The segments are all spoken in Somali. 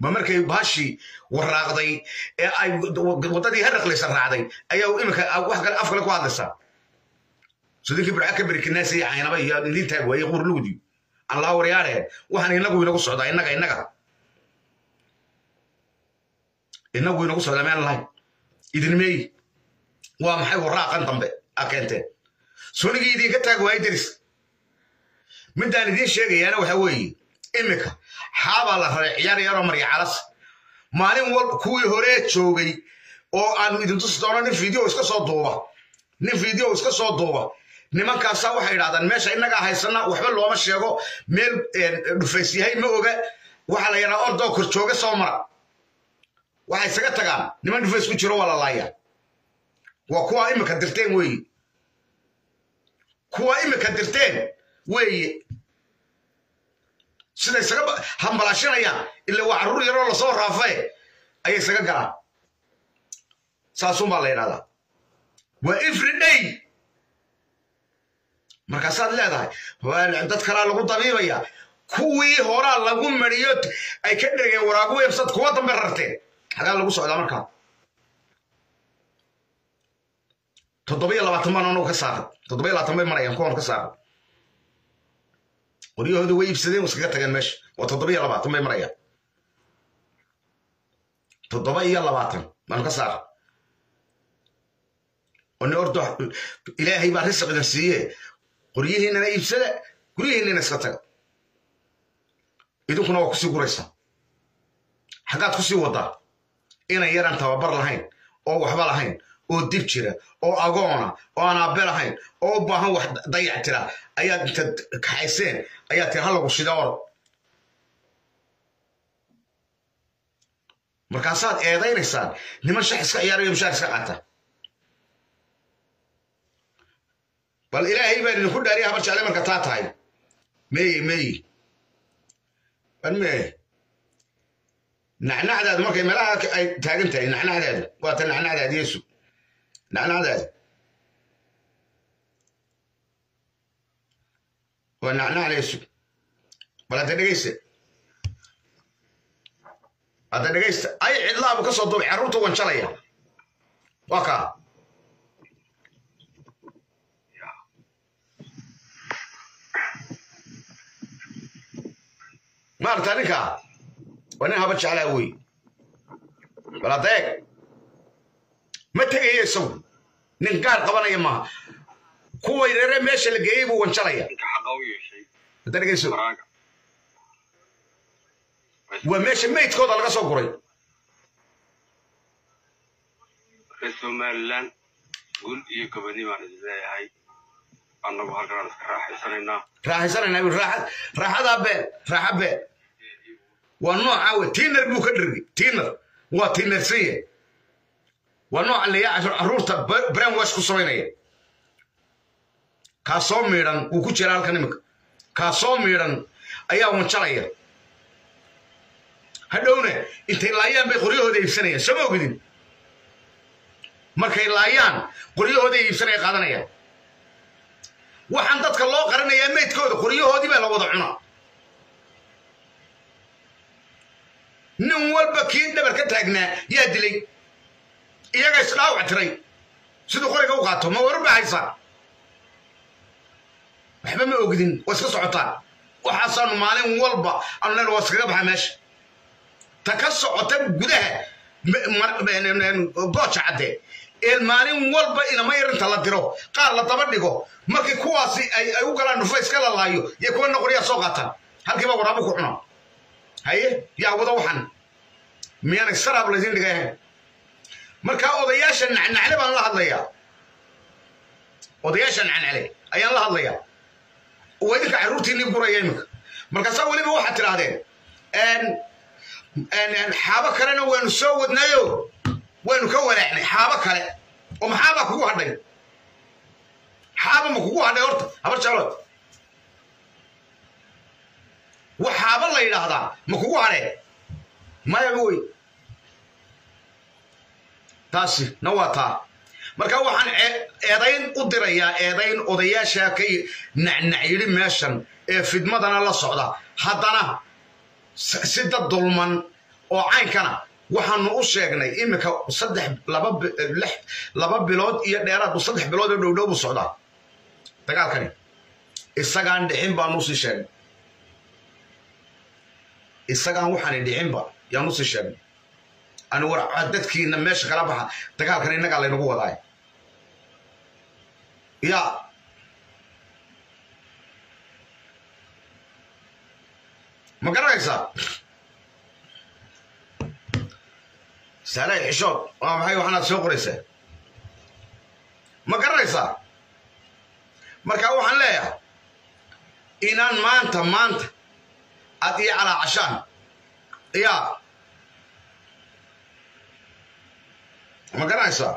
Ma markay baashii waraaqday ee ay waddadii haraqlaysa raacday ayaa iminka wax kale af kale ku hadlaysaa sudinkii burca ka berikinaasa iyo caynaba iyo idin taag waaye qurlugdi allah waryaareen waxaan inagu inagu socdaa innaga innaga. Inagu inagu socdaa meel lahayn idin meeyi waa maxay waraaqan dambe a keenteen sunigii idinka taag waaye deris midaan idiin sheegayaana waxa weeye iminka xaabaa la raray ciyaar yaroo marya calas. Maalin wal kuwii horee joogay oo aan idin tusi doono nin video iska soo duuba. Nin video iska soo duuba. Nimankaasaa waxay idhahdaan meesha innagaa haysana waxba looma sheego. Meel dhufays yahay ma oga. Waxaa la yidhaha ordoo kor jooga soo mara. Waxay isaga tagaan niman dhufays ku jiro waa la laayaa waa kuwa imika dirteen weeye kuwa imika dirteen weeye sida isaga hambalaashanayaan ila waa carruur yaroo la soo raafae ayay isaga galaan. Saasuunbaa la yidhahdaa waa every day. Markaasaad leedahay dad kalaa lagu dabiibaya kuwii horaa lagu mariyo ay ka dhegeen waraagu websad kuwa dambe rarteen. Xagaa lagu socdaa markaa toddoba labaatan baan anagu ka saaran toddoba labaatan bay marayaan kuwan ka saaran waryahooda way iibsadeen iskaga tageen meesha waa toddoba iyo labaatan bay marayaan toddoba iyo labaatan baan ka saara oo ordo ilaahay baa risaq idin siiye qoryihiinana iibsada guryihiinana iska taga idinkuna waa ku sii guraysaa xaggaad ku sii wadaa inan yaraan tababar lahayn oo waxba lahayn oo dib jira oo agoona oo aan aabbe lahayn oo u baahan wax dayac tira ayaad intaad kaxayseen ayaa tiri halagu shida oro markaasaad eedaynaysaan niman shax iska ciyaarayo mushaar iska qaata. Bal ilaahay baan idinku dhaariya habar jeclay marka taa tahay. Meeye bal mee nacnacdaadu markay meelaha ay taagan tahay nacnacdaadu waa ta nacnacdaad yeesu waa dhegaysta hadda dhegaysta ay cidlaabu ka soo duubay carruurta waa kaa. Maarta ninkaa waa nin haba jeclaa wey bal adeeg ma tegaya isagu nin gaar qabanaya maaha kuway reere meesha la geeyey buu wanjalaya waa meesha meydkooda laga soo guray somalilan guul iyo goboni baan idin leeyahay annagu halkanaan iska raaxaysanaynaa raaxaysanayna raaxa raaxadaa been raaxa been waa nooca we tiinar buu ka dhirgi tiinar waa tiinarsiye waa nooca leeya carruurta brain ku samaynaya. Kaa soo miidhan wuu ku jira halkan iminka. Kaa soo miidhan ayaa wanjalaya. Hadhowne intay laayaan bay qoryahooda iibsanayaan. Soo ma ogidin markay laayaan qoryahooda iibsanaya qaadanayaan. Waxaan dadka loo qarinayaa meydkooda qoryahoodii baa la wada cunaa. Nin walba kii dhabar ka taagnaa yaa dilay iyaga isdhaawac tiray siduu qoriga u qaato ma warar baa haysaa waxba ma ogdin waa iska socotaan. Waxaasaanu maalin walba aanu leen waa iskaga baxaa meesha. Ta ka socota gudaha gooja cadde. Ee maalin walba inama yarinta la diro qaar la daba dhigo. Markii kuwaasi ay u galaan dhufayska la laayo iyo kuwana qoryaa soo qaataan halkiiba waraabu ku cuna haye yaa wada waxan. Miyaanay saraab laydin dhigayahayn markaa odayaasha nacnacle baan la hadlayaa. Odayaasha nacnacle ayaan la hadlayaa. Oo idinka carruurtiinii guraya iminka. Markaasaa weliba waxaad tidhaahdeen xaabo kalena waanu soo wadnayo waanu ka walaacnay xaabo kale. Oo maxaabaa kugu hadhay? Xaaba ma kugu hadhay horta habar jeclood waxaaba la yidhaahdaa ma kugu hadhee maya wey taasi na waa taa. Marka waxaan eedayn u dirayaa eedayn odayaasha ka nacnac yidhi meeshan ee fidmadana la socda. Haddana si dad dulman oo caynkana waxaanu u sheegnay iminka saddex laba bilood iyo dheeraad saddex bilood oo dhowdhow buu socdaa dagaalkani isagaan dhixin baanu u sii sheegnay. Isagaan waxaani dhixinba yaanu u sii sheegnay ani war dadkiina meesha kala baxa. Dagaalkan innagaa laynagu wadaay. Ya ma garanaysaa saalay xishood waa maxay waxaanaad soo qoraysaa ma garanaysaa marka waxaan leeyahay inaan maanta maanta aad ii calaacashaan yaa ma garanaysaa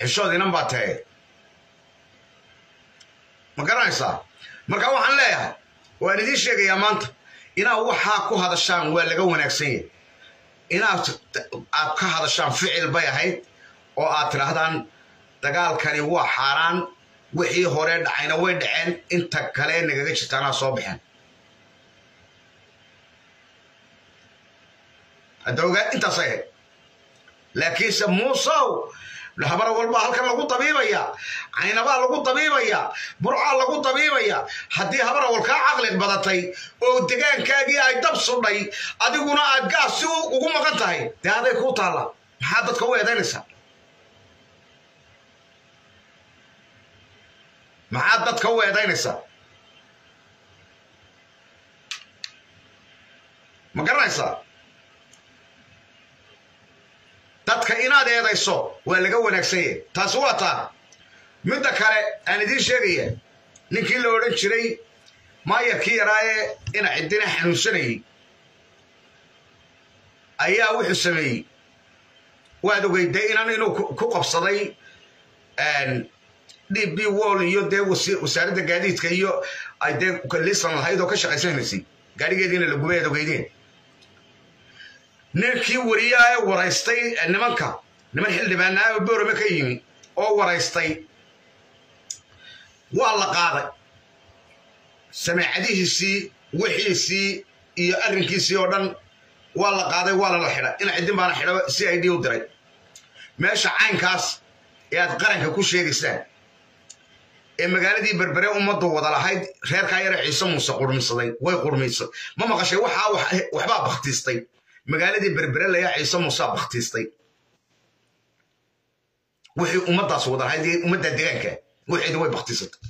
xishood inan baa tahay ma garanaysaa marka waxaan leeyahay waan idiin sheegayaa maanta inaad waxaa ku hadashaan waa laga wanaagsan yahay. Inaad aad ka hadashaan ficil bay ahayd oo aad tidhaahdaan dagaalkani waa xaaraan wixii hore dhacayna way dhaceen inta kale nagaga jirtaanaa soo baxeen. Hadda ogaa intaasay ahayd laakiinse muusow habara walba halkan lagu dabiibaya. Caynabaa lagu dabiibaya? Burcaa lagu dabiibaya. Haddii habarawal kaa caqli badatay oo degaankaagii ay dab sudhay adiguna aad gaas si ugu maqan tahay. Dee aday kuu taalla maxaa dadka u eedaynaysaa maxaad dadka u eedaynaysaa ma garanaysaa dadka inaad eedayso waa laga wanaagsan yahay taasi waa taa midda kale aan idiin sheegaya ninkii la odhan jiray maayarkii yaraa ee ina ciddina xanuunsanayey ayaa wuxuu sameeyey. Waad ogeyday inan inuu ku qabsaday d b wall iyo dee wasaaradda gaadiidka iyo ay dee lisan lahayd oo ka shaqaysanaysay gaadhigeediina la gubay aad ogeydeen ninkii wariyaha ee waraystay nimanka niman xildhibaanaa oo boorame ka yimi oo waraystay waa la qaaday. Sameecadihiisii wixiisii iyo arrinkiisii oo dhan waa la qaaday waana la xidha. Ina ciddin baana xidha si i d u diray. Meesha caynkaas ee aad qaranka ku sheegaysaan ee magaaladii berbere ummaddu wada lahayd reerkaa yare ciise muuse qurmisaday way qurmiysay ma maqashay waxaa waxbaa bakhtiistay magaaladii berbere layaa ciise muusaa bakhtiistay. Wixii ummaddaas wada lahayd ummadda degaanka wixeeda way bakhtiisatay.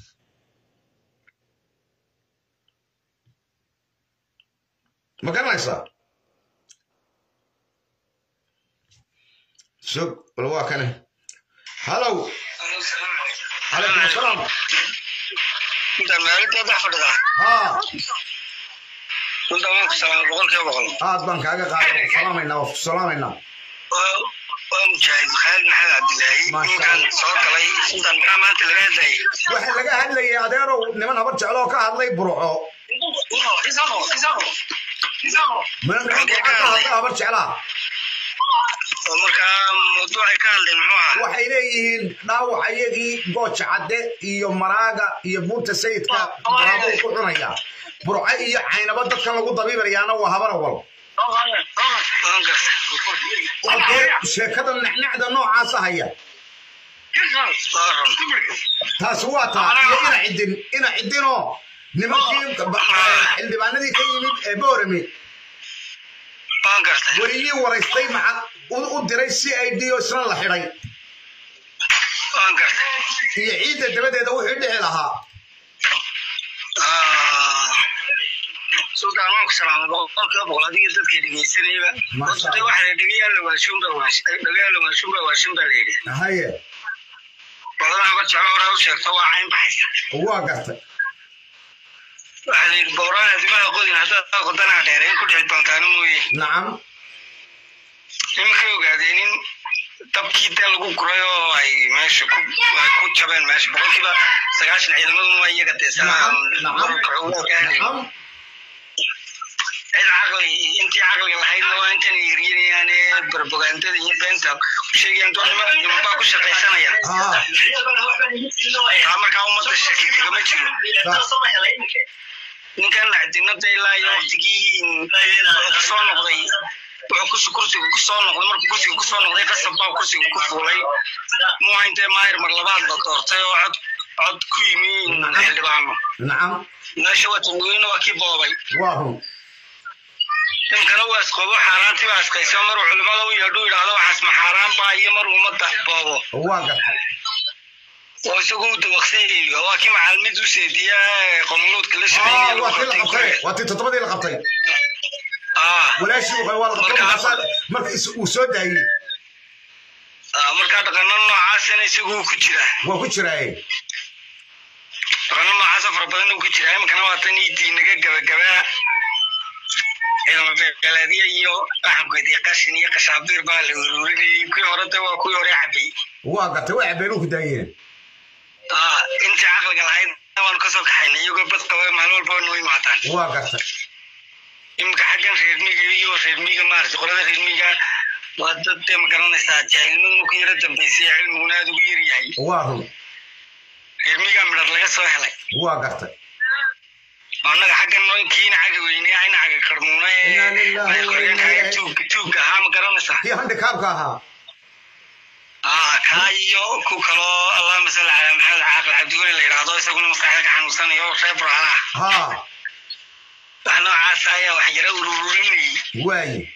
Ma garanaysaa sog bal waa kane hallow calaykum asalaam aad baan kaaga qaaday salaamaynaa waa ku salaamaynaa waa mujaahid khaalid maxamed cabdilaahi Masha ninkan Allah. soo galay intan maxaa maanta laga hadlayay waxaa laga hadlayay adeerow niman habar jeclo oo ka hadlay burco niman burco ka hadlay habar jeclaa oo markaa mawduucay ka hadleen muxuu ahaa waxay leeyihiin dhaawac ayagii gooja cadde iyo maraaga iyo buurta sayidka baraabuu ku cunaya burco iyo caynaba dadkan lagu dabiibayaana waa habarawal waan garta halkee sheekada nacnacda noocaasa haya waa run taasi waa taa iyo ina ciddin ina ciddinoo nimankii xildhibaanadii ka yimid ee boorame waan garta weliyii waraystay maca u diray c i d oo isna la xidhay. Iyo ciidda dabadeeda wuxuu dhici lahaa. Waa gartay nacam nimankay ogaadeen in dabkii dee lagu guray oo ay meesha ku jabeen meesha boqolkiiba sagaashan ciidamaduna waa iyaga dee nacam ururka nacam xuquuqda ahli nacam cid caqli intii caqliga lahaydna waa intan yeryanayaane barbogaandada iyo beenta sheegayaan doonima nimanbaa ku shaqaysanaya markaa ummadda shaki kagama jiro ninkan lacdinada ilaa iyo ku soo noqday wuxuu kursiga ku soo noqday markuu kursiga ku soo noqday qasab baa kursiga ku fuulay muu hayntee maayir mar labaad la doortay oo cod cod ku yimi xildhibaano nacam meesha watanweyne waa kii boobay waa run ninkana waa isqobo xaaraantii baa iskayso maruu culimada u yeedhu yidhaahdo waxaas ma xaaraan baa iyo mar ummadda boobo waa gartay oo isagu u dawaqsanayo waa kii macalimiid u seediya qomoluudka la aa waa tii la sameynaya qabtay waa tii toddobadii la qabtay ah walaashii qabtay markaasaa marka uu soo daayey ah, markaa dhaqano noocaasina isagu ku jiraa waa ku jiraaye dhaqano noocaasa fara badan uu ku jiraa iminkana waa tan iidii naga gabagabaa. Ciidamo beeleedya iyo axamkeed iyo qashin iyo qashaabiir baa la ururinayay. Kuwii hore de waa kuwii hore cabay waa gartay waa cabeenuu ku daayeen ah intii caqliga lahayd waanu ka soo kaxaynay iyagoo bad qaba maalin walba noo imaadaan waa gartay iminka xaggan reermiga iyo reermiga maarata qolada reermiga waa dad dee ma garanaysaa jaahilnimaduna ku yara dambaysay cilmiguna aada ugu yar yahay waa run reermiga midhar laga soo helay waa gartay annaga xaggan kiina caga weyne ayna caga ilaihi- tuugka ahaa ma garanaysaa kii handikaabka ahaa aa kaa iyo ku kaloo allahuma salli calaa maxamed caaqil cabdiweli la yidhaahdo isaguna maskaxda ka xanuunsanayo reer buraalaha haa wax noocaas ayaa wax yara ururinayay waaye.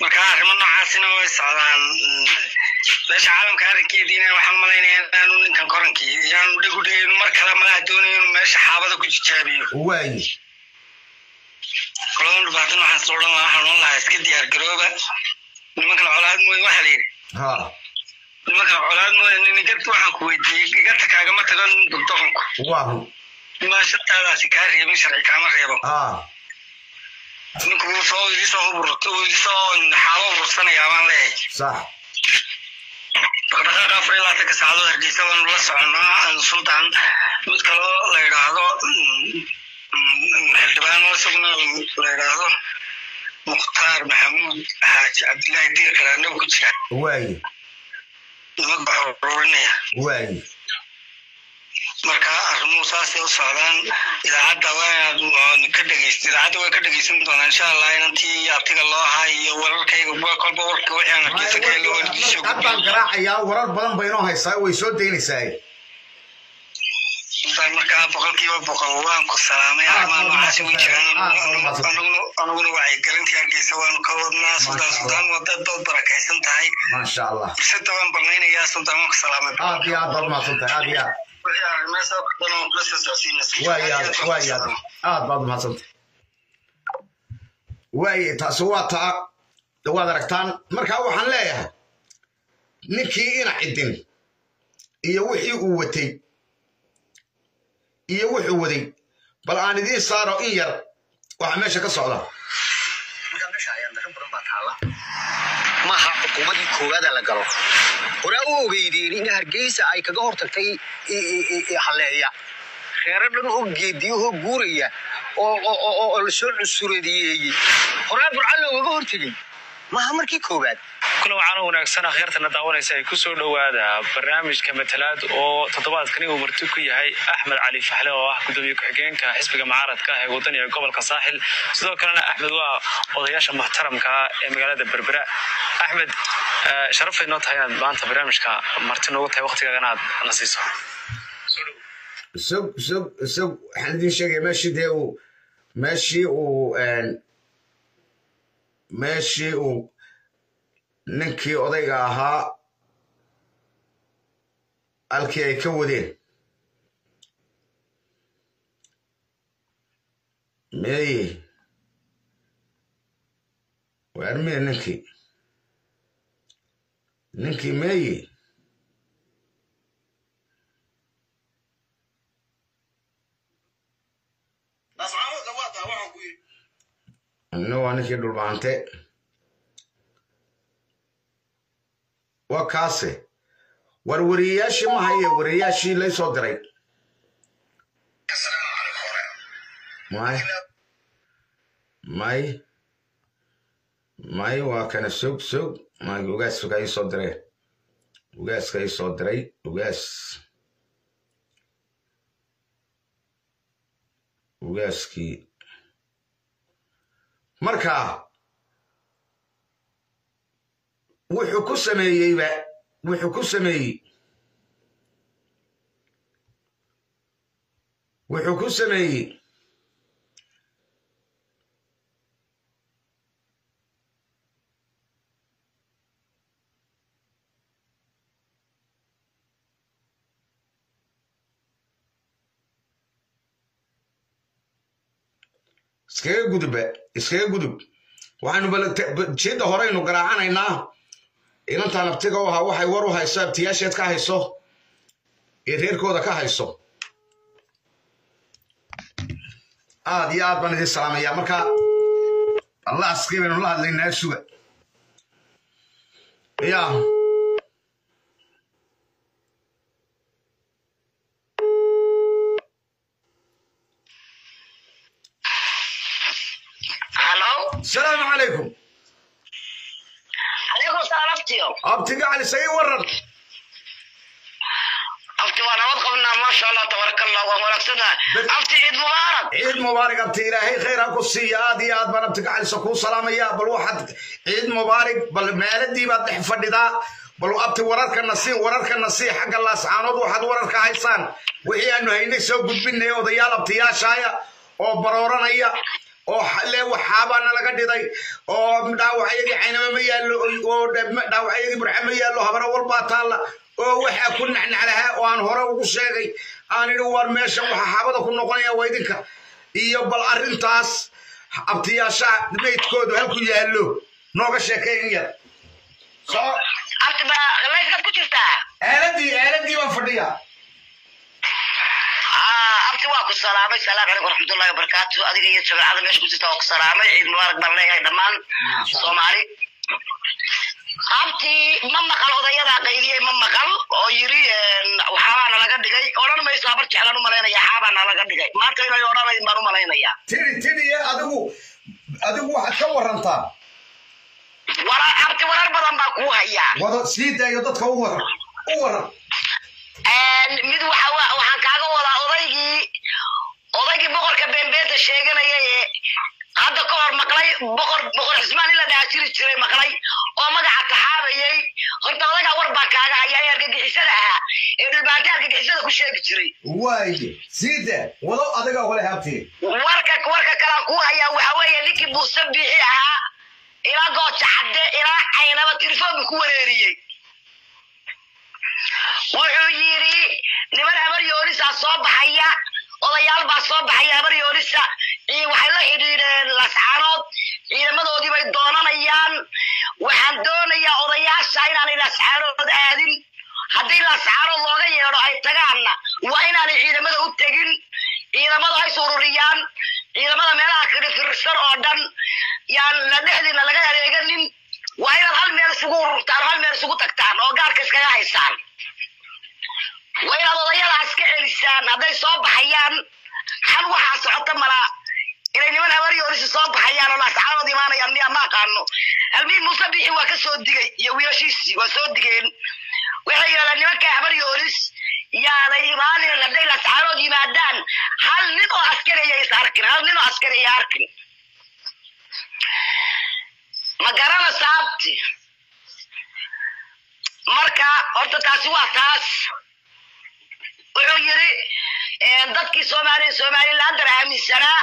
Marka arrimo noocaasina way socdaan. Meesha caalamka arrinkeediina waxaan malaynayaa inaanu ninkan korankii yaanu dhegu dhegeynu mar kale malaha doonayo inuu meesha xaabada ku jijaabiyo. Waaye. Koladan dhibaatin waxaan soo odhan lahaa waxaan odhan lahaa iska diyaar garooba. Nimankan colaad mooye waxaa la yidhi. Nimankan colaad mooye ninigad waxaan ku weydiiyey igata kaagama tagan doqonku shantaadaasi kaa reebin sharci kaama reebo ninku soo idisoo huburto idisoo xaabo hubursanayaa baan leeyahay sax dhaqdhaqaaqa afar iyo labaatanka saacadood hargeysa waanu la soconaa sultan mid kaloo la yidhaahdo xildhibaan isaguna la yidhaahdo mukhtaar maxamuud xaaji cabdilaahi diir karaana ku jira waaye niman baa ururinaya waaye marka arrimuhu saasay u socdaan idaacadda ka dhegeyst idaacadda way ka dhegeysan doonaa insha allah inantii abtiga loo ahaa iyo wararkayga kolba warka wixii aan hargeysa ka helo garaacayaa warar badan inoo haysaa way soo daynaysaa. Sultan markaa boqolkiiba boqol waan ku salaamay arrimaha noocaasi way jiraan anuguna wacyigelintii hargeysa waanu ka wadnaa. Sultan sultan waa dad dood barakaysan tahay. Maasha allah. Fursada waan barnaynayaa sultan waan ku salaamay. Aad iyo aad baad mahadsantahay aad iyo aad xukuumadii koowaada la galo horaa u ogeydeen in hargeysa ay kaga hortagtay halleeya reero dhan oo geediyahoo guuraya oo la soo cusuradeeyey horaa burca loogaga hortegey maaha markii koowaad? Kuna waxaana wanaagsan akhyaartana daawanaysa ay ku soo dhowaada barnaamijka matalaad oo toddobaadkani uu marti ku yahay axmed cali faxle oo ah gudoomiye ku-xigeenka xisbiga mucaaradka ah ee wadaniga gobolka saaxil. Sidoo kalena axmed waa odayaasha muxtaramka ah ee magaalada berbera. Axmed sharafay noo tahay inaad maanta barnaamijka marti noogu tahay waktigaagana aad na siiso. Isag isag isag waxaan idiin sheegaya meeshii dee uu meeshii uu meeshii uu ninkii odayga ahaa halkii ay ka wadeen. Meye waar meye ninkii? Ninkii meye ina waa ninkii dhulbaante waa kaase war wariyayaashii ma haye wariyayaashii lay diray may may may waa kana sog sog maagi ugaaska ii soo diray ugaaska ii diray ugaas ugaaskii مركا وحكو سمي وحكو سمي وحكو سمي وحكو سمي iskaga gudubba iskaga gudub. Waxaynu baljeedda horeynu garaacanaynaa inantaan abtiga u ahaa waxay war u hayso abtiyaasheed ka hayso ee reerkooda ka hayso. Aad iyo aad baan idin salaamayaa. Marka allah askii baynu la hadlaynaa suga. Ya halo asalaamu calaykum alaykum salaam abtiyo abtiga cali sagi waran abti waa nabad qabnaa maasha allah tabaraka allah waan wanaagsanaa abti ciid mubaarak ciid mubaarig abti ilaahay khayr ha ku siiya aad iyo aad baan abtiga calisa kuu salaamaya bal waxaad ciid mubaarig bal meeladii baad dhex fadhidaa bal abti wararkana sii wararkana sii xagga laascaanood waxaad wararka haysaan wixii aanu haynay soo gudbinay odayaal abtiyaashaaya oo barooranaya oo le waxaabaana laga dhiday oo dhaawacyadii caynama ma yaallo oo dhaawacyadii burxa ma yaallo habaro walbaa taalla. Oo waxaa ku nacnaclahaa oo aan hore ugu sheegay. Aan idhi war meeshan waxa xaabada ku noqonaya waa idinka. Iyo bal arrintaas abtiyaashaha maydkoodu halku yaallo. Nooga sheekay in yar. Aaladii aaladii baan fadhiya abti waa ku salaamay salaam calaykum waraxmatullahi wabarakaatu adiga iyo jabacada meesha ku jirta waa ku salaamay ciid mubaarak baan leeyahay dhammaan soomaali abti ma maqal odayadaa qaydiyey ma maqal oo yiri waxaabaana laga dhigay odhan mayso habar jeclaan u malaynaya xaabaana laga dhigay maanta inay odhanayn baan u malaynayaa tiri tiriye adigu adigu waxaad ka warantaa warar abti warar badan baa kuu hayaa wada sii daayo dadka u waran u waran mid waxa wa- waxaan kaaga wadaa odaygii odaygii boqorka beenbeenta sheeganaya ee hadda ka hor maqlay boqor boqor cismaan in la dhaha jiri jiray maqlay oo magaca taxaabayay. Horta odagaa war baa kaaga haya ee argagixisada ahaa ee dhulbaanta argagixisada ku sheegi jiray. Waaye sii daa wado adiga hole habtii warka warka kalaan kuu hayaa waxa weeye ninkii buuse biixi ahaa ilaa gooja cadde ilaa caynaba telefoonka ku wareeriyey wuxuu yidhi niman habar yoonisaa soo baxaya odayaal baa soo baxaya habar yoonisa ii waxay la xidhiidheen lascaanood ciidamadoodii bay doonanayaan. Waxaan doonayaa odayaasha inaanay lascaanood aadin. Haddii lascaanood looga yeedho ay tagaanna waa inaanay ciidamada u tegin. Ciidamadu hays ururiyaan ciidamada meelaha kala firirsan oo dhan yaan la dhexdiina laga adeeganin. Waa inaad hal meel isugu ururtaan hal meel isugu tagtaan oo gaarka iskaga haysaan waa inaad odayadaas ka celisaan hadday soo baxayaan hal waxaa socota malaa inay niman habaryoonisi soo baxayaan oo laascaanood imaanayaan miyaa ma aqaano? Halmiin muuse bixi waa ka soo digay iyo wiilashiisii waa soo digeen. Waxay yidhahdaan nimanka habaryoonis yaaday imaanin hadday laascaanood yimaadaan hal nin oo askari ayay is arkin hal nin oo askari ayay arkin. Ma garanaysa abti marka horta taasi waa taas wuxuu yiri dadkii soomaaliya somalilander aaminsanaa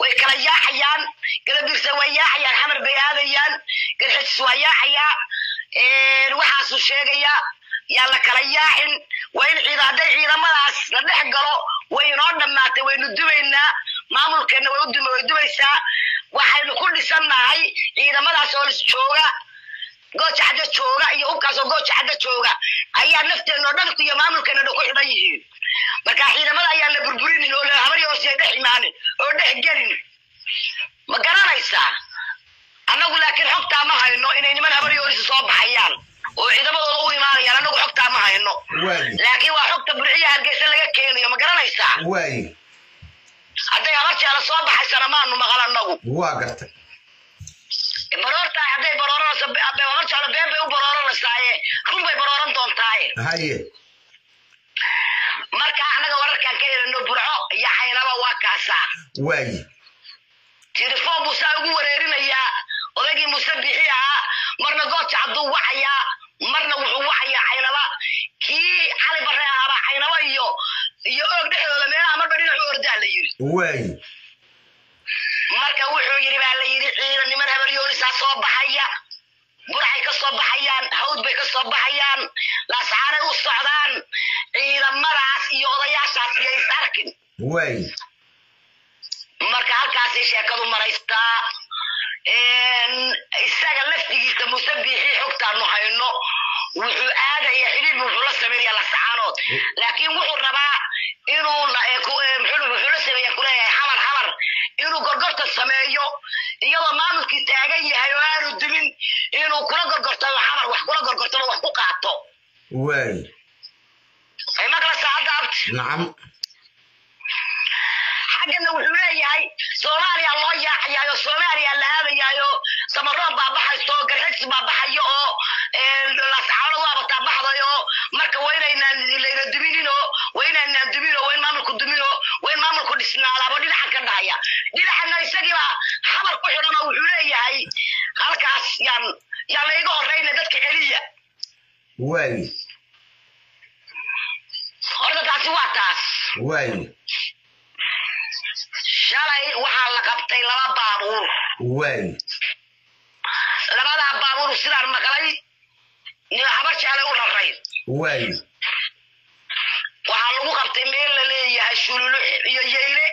way kala yaacayaan galabirsa way yaacayaan xamar bay aadayaan garxijis waa yaacayaa waxaasuu sheegaya yaa la kala yaacin waa in ciida hadday ciidamadaas la dhex galo way inoo dhammaatay waynu dubaynaa maamulkeenna way u duma way dubaysaa waxaynu ku dhisannahay ciidamadaas oo lis jooga gooja jooga iyo hubkaas oo gooja jooga ayaa nafteenna dhan iyo maamulkeenna dhan ku xidhan yihiin marka ciidamada ayaan la burburinin oo la habar yoosiya dhex imaanin oo dhex gelin. Ma garanaysaa annagu laakiin xogtaa ma hayno inay niman habar yoonisi soo baxayaan. Oo ciidamadooda u imaanayaan annagu xogtaa ma hayno. Laakiin waa xogta burxiya hargeysa laga keenayo ma garanaysaa hadday habar jeela soo baxaysana maanu maqal annagu. Waa gartay baroortaa hadday barooranayso habar jeclo been bay u barooranaysaye run bay barooran doontaaye haye marka annaga wararkaan ka helino burco iyo xaynaba waa kaasaa waaye telefoon buu saa ugu wareerinayaa odaygii muuse bixi ahaa marna gooja cadduu wacayaa marna wuxuu wacayaa caynaba. Kii cali barre ahaaba caynaba iyo iyo oog dhexdooda meelaha marba dhinacu ordaa la yiri waaye marka wuxuu yidhi baa la yidhi ciidan niman habaryoonisaa soo baxaya burcay ka soo baxayaan? Hawd bay ka soo baxayaan? Laascaanay u socdaan. Ciidamadaas iyo odayaashaas iyo is arkin. Marka halkaasay sheekadu maraystaa isaga laftigiisa muuse biixii xogtaanu hayno wuxuu aadaya xidhiir wuxuu la sameynaya lasacaanood laakiin wuxuu rabaa inuu wuxuu la sameeya kuleeyahay xamar xamar. Inuu gorgorta sameeyo iyadoo maamulkii taagan yahay oo aanu dumin inuu kula gorgortamo xamar wax kula gorgortamo wax ku qaato. Waaye ay maqla saacadda abti nacam xaggana wuxuu leeyahay soomaaliya loo yaacayaayo soomaaliya la aadayaayo samaroon baa baxayso garxigsi baa baxayo oo baxdayo marka waa inaynaan layna duminin oo waa inaynaan dumin oo waa in maamulku dumin oo waa in maamulku dhisnaadaabo dhinacan ka dhahaya dhinacana isagiiba ku wuxuu leeyahay halkaas yaan yaan layga dadka celiya waaye. Horta taasi waa taas. Waaye. Shalay waxaa la qabtay laba baabuur. Waaye. Labadaa baabuur sidaan maqlay habar jeclay u raray waaye waxaa lagu qabtay meel la leeyahay shululo iyo yeyle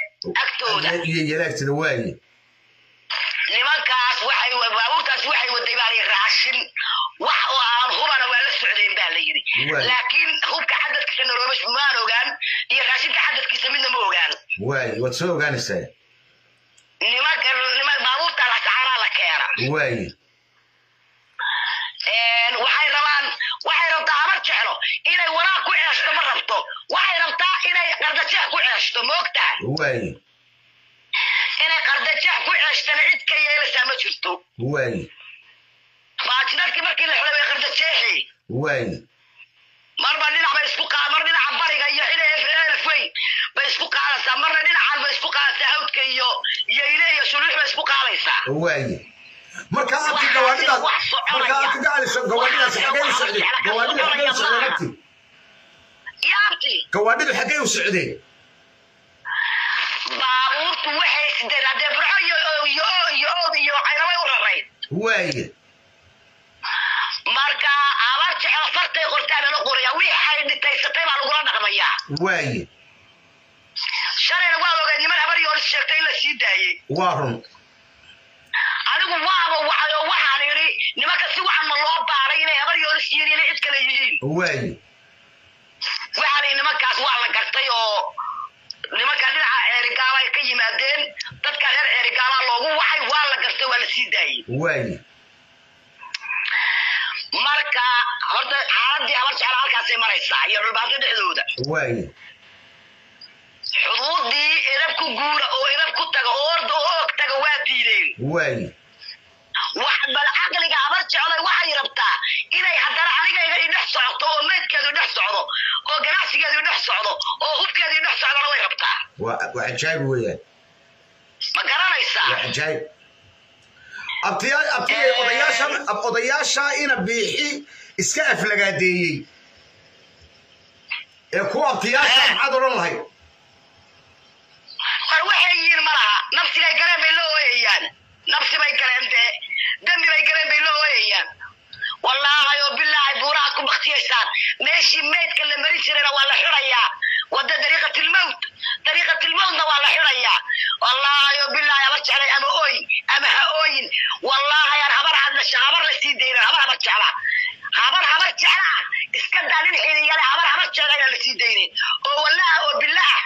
agtooda iyo yalaagtida waaye nimankaas waxay baabuurtaas waxay waday baa layidhi raashin wax oo aan hubana waa la socdeen baa la yidhi Waay. laakiin hubka cadadkiisa naroobash maan ogaan iyo raashinka cadadkiisa midna ma ogaan waaye waad soo ogaanaysaa nimanka niman baabuurta lasacaanaa la keena waaye waxay rabaan waxay rabtaa habar jeclo inay wanaag ku ceeshto ma rabto waxay rabtaa inay qardajeex ku ceeshto ma ogtahay waaye inay qardajeex ku ceeshtana cid ka yeelaysaa ma jirto waaye baajidadkii markii la xidhay way qardajeexi waaye marba dhinac bay isku qaad mar dhinaca bariga iyo xili elf weyn bay isku qaadaysaa marna dhinacan bay isku qaadaysaa hawdka iyo yeyle iyo shuluux bay isku qaadaysaa waaye marka abti gawaadhidaas marka abti gacaliso gawaadhidaas xaggay u socdeen gawaadhida xaggay u socdeen abti yaabti gawaadhidu xaggay u socdeen baabuurtu waxay sideen haddee burco iyo iyo ood iyo caynabay u rarayd waaye. Marka abar jeclo fartay qortaa lala qoraya wixii ay dhitaysatay baa lagula dhaqmayaa waaye. Shalayna waa ogeed niman habar yoolis sheegtay in la sii daayey waa run. Anigu waaba wacay oo waxaan idhi nimanka si wacan ma loo baaray inay habar yoolis yihiin inay cid kale yihiin. Waaye gartay oo nimanka dhinaca ceerigaaba ay ka yimaadeen dadka reer ceerigaabaa loogu wacay waa la gartay waa la sii daayey marka horta xaaladii habar jecla halkaasay maraysaa iyo dhulbaanto dhexdooda. Xuduudii edab ku guura oo edab ku taga oo orda oo og taga waa diideen. Wax bal caqliga habar jeclay waxay rabtaa inay haddana anigayga i dhex socoto oo meydkeedu dhex socdo oo ganacsigeedu dhex socdo oo hubkeedu dhex socdona way rabtaa. Waa cajaayib weeyaan. Ma garanaysaa? Waa cajaayib biixi iska aflagaadeeyey ee kuwa abtiyaasha maxaad odhan lahayd? War waxay yihiin ma laha nafsigay galeen bay la ooyayaan nafsi bay galeen dee dembi bay galeen bay la ooyayaan wallaahi oo bilaahi buurahaad ku baktiyaysaan meeshii meydka la marin jirayna waa la xirayaa wada dariiqatilmowt dariiqatilmowtna waa la xirayaa wallaahi oo bilaahi habar jeclay ama ooy ama ha ooyin wallaahi aan habar hadlasha habar la sii daynan habar habar jecla habar habar jecla iska daa nin xiliyale habar habar jecla inaan la sii daynin oo wallaah oo bilaah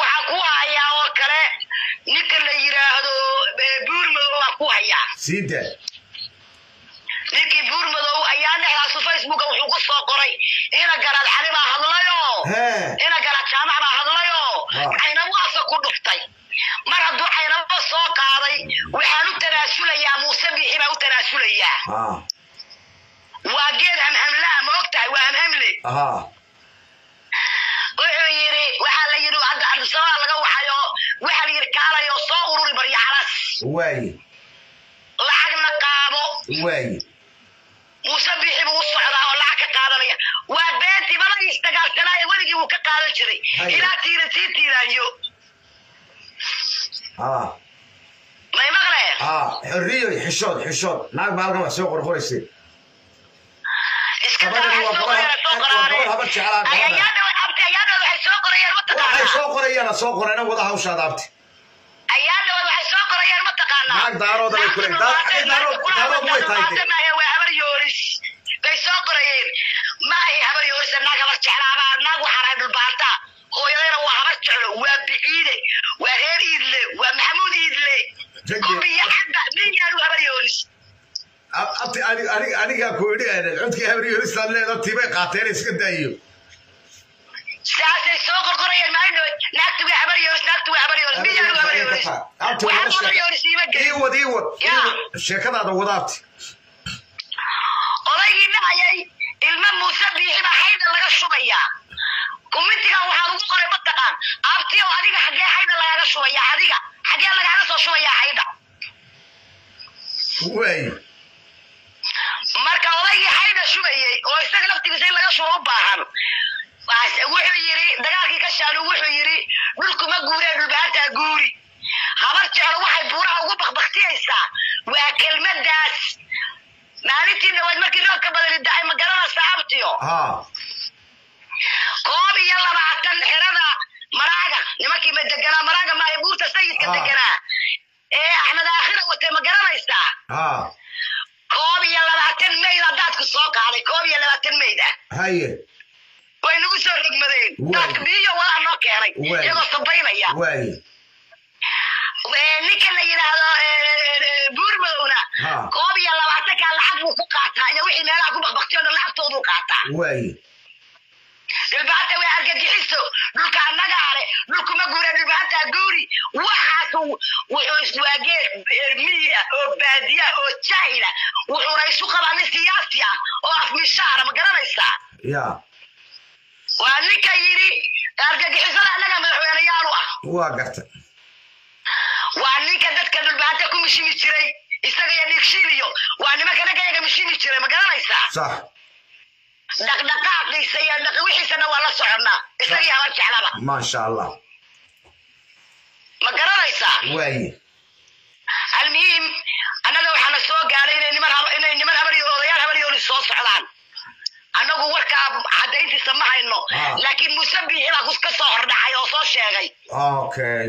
waxaa ku hayaa oo kale ninka la yiraahdo eh, buurmado waa ku hayaa ninkii buurmadow ayaa dhexdaasu facebooka wuxuu ku soo qoray ina garaad cali baa hadlayo. Ina garaad jaamac baa hadlayo. Caynabo asa ku dhuftay. Mar hadduu caynabo soo qaaday waxaan u tanaasulayaa muuse biixi baan u tanaasulayaa. Waa geed hamhamlaa ah, ma og tahay waa hamhamle. Wuxuu yidhi waxaa la yidhi hadda ardisabaa laga waxayo waxaa la yidhi kaalayo soo ururi barya calas واي lacagna qaado واي muuse bixi buu u socdaa oo lacag ka qaadanaya waa beentii bala isdagaalsanaayo weligii wuu ka qaadan jiray Haya. ilaa tiira sii tiiraanyo ها may maqleen ها حرية حشود حشود ناق بالك ما سوق قرقرسي iska Gabadhan waa soo gabadh- qorayaan waxay soo qorayaan waxay mataqaanaa soo qorayaan soo qorayna wada hawshaada abti ayaadhow waxay soo qorayaan mataqaanaa Naag daarooda bay kule- daa- ay daarood- daarood way tahay de. maahe waa habar yooris bay soo qorayeen maahay habar yooris naag habar jeclaabaa naag waxaan ahay dhulbaanta hooyadayna waa habar jeclo waa biciide waa reer iidle waa maxamuud iidle Jagge. kubiya xadda ninyaanu habar yooris abti ani- ani- anigaa ku idhi codkii habriyoristaan leeda tibay qaateen iska daayo saasay soo qorqorayeen maalin naagtu waa habar yooris naagtu waa habar yooris ninyaanu habar yooris Abti, waxaan wada habar sheek- yooris iima ii gelin wad ii wad ii Ya. wad. sheekadaada wada abti odaygii dhahayay ilmo muuse biixi baa xayda laga shubayaa. Kumitigan waxaa lagu qoray mataqaan abtiyow adiga xaggee xayda lagaaga shubaya adiga. Xaggee lagaaga soo shubayaa xayda. Marka odaygii xayda shubayey oo isaga laftigiisa in laga shubo u baahan wuxuu yidhi dagaalkii ka shaalu wuxuu yidhi dhulkuma guuree dhulbahantaa guuri. Habar jeclo waxay buuraha ugu bakbaktiyaysaa waa kelmadaas. Maalintii dhawayd markii roobka badani da'ay ma garanaysaa abtiyo koob iyo labaatan xerada maraaga nimankii ma deganaa maraaga maahe buurta sayidka deganaa. Ee axmed aakhira watay ma garanaysaa? Koob iyo labaatan meyd aa daadku soo qaaday koob iyo labaatan meyd ah way nagu soo rogmadeen daadka biyo walaa noo keenay iyagoo sabaynaya ninka la yidhaahdo buurmadowna koob iyo labaatankaa lacag buu ku qaataa iyo wixii meelaha ku bakbaktiyo dhan qaataa dhulbaanta waa argagixiso dhulka annagaa le dhulkuma guura dhulbaantaa guuri waxaas wuxuu iswaageed miya oo baadiya oo jaahila wuxuuna isu qabaa nin siyaasi ah oo afmishaara ma garanaysaa waa ninka yidhi argagixisada annaga madaxweyneyaalu ah waa garta waa ninka dadka dhulbaanta ku mishimi jiray isaga iyo dhiigshiiliyo waa nimanka nagayaga mishimi jiray ma garanaysaa sax dhaqdhaqaaqiisa iyo dhaq wixiisana waa la soconnaa isaga iyo habar jeclaba maasha allah ma garanaysaa waay almuhiim annaga waxaana soo gaaray inay niman habar iyo odayaal habar yooli soo socdaan annagu warkaa cadayntiisa ma hayno Ah. laakiin muuse biixi baa kus- ka soo hordhacay oo soo sheegay okay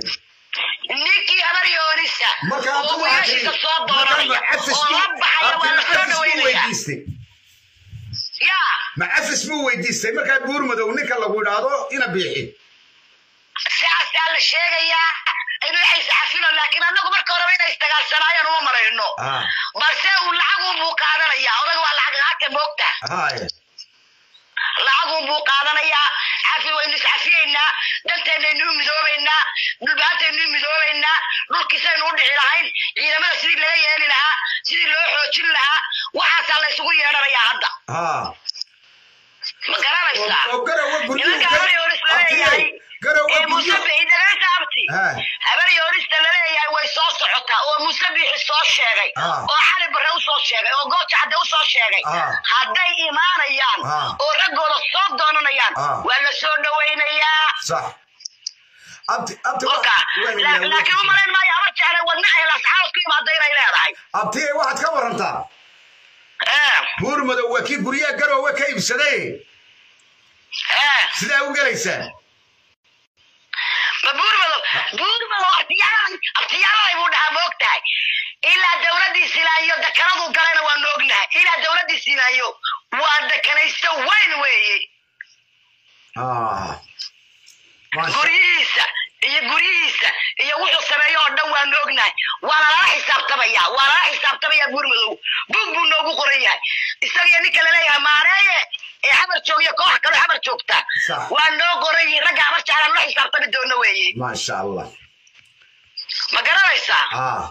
ninkii habar yoolisa marka oo abti wiilashiisa soo doonanaya oo la baxaya waa la soo dhaweynaya weydiistay yaa macafis buu weydiistay markaa buurmadow ninka lagu idhaahdo ina biixi saasaa la sheegayaa inuu waxay saxafino laakiin annagu marka horeba inay isdagaalsanaayeen uma marayno Ah. balse uu lacag unbuu qaadanayaa odaga waa lacag qaata moogta haye lacagun buu qaadanayaa cafi waynu iscafiyeynaa danteennaynu u midoobaynaa dhulbaantaynu u midoobaynaa dhulkiisaynu u dhici lahayn ciidamada sidii laga yeeli lahaa sidii loo xoojin lahaa waxaasaa la isugu yeedhanayaa hadda ma garanaysaa oo garowa nimanka habar yoolis laleeyahay garowa ee muuse bixi dhagaysa abti Ah. habar yoolista laleeyahay way soo socotaa oo muuse bixi soo sheegay Ah. oo xali barre u soo sheegay oo gooja cadde u soo sheegay Ah. hadday imaanayaan Ah. oo raggooda soo doonanayaan Ah. waa la soo dhawaynayaa sax abti abti laakiin u malayn maayo habar jeclay wadna ay lasxaabad ku imaada inay leedahay abti waxaad ka warantaa Eh, buurmadow waa kii guryaha garowe ka iibsaday eh. sidaa u gelaysaa ma buurmado buurmado artiyaalay artiyaalay buu dhahaa ma og tahay ilaa dowladdii silaayo dekanaduu galayna waanu ognahay ilaa dowladdii silaayo waa dekanaysto weyn weeye Ah. Guryihiisa iyo guryihiisa iyo wuxuu sameeyo oo dhan waanu ognahay waana lala xisaabtamaya waa lala xisaabtamaya buurmadow bug buu noogu qoran yahay isagiyo ninka la leeyahay maareeye ee xabar joogiyo koox kaloo xabar joogta Sax. waa noo qoran yihin ragga habar jeclaan la xisaabtami doono weeye maasha allah ma garanaysaa ah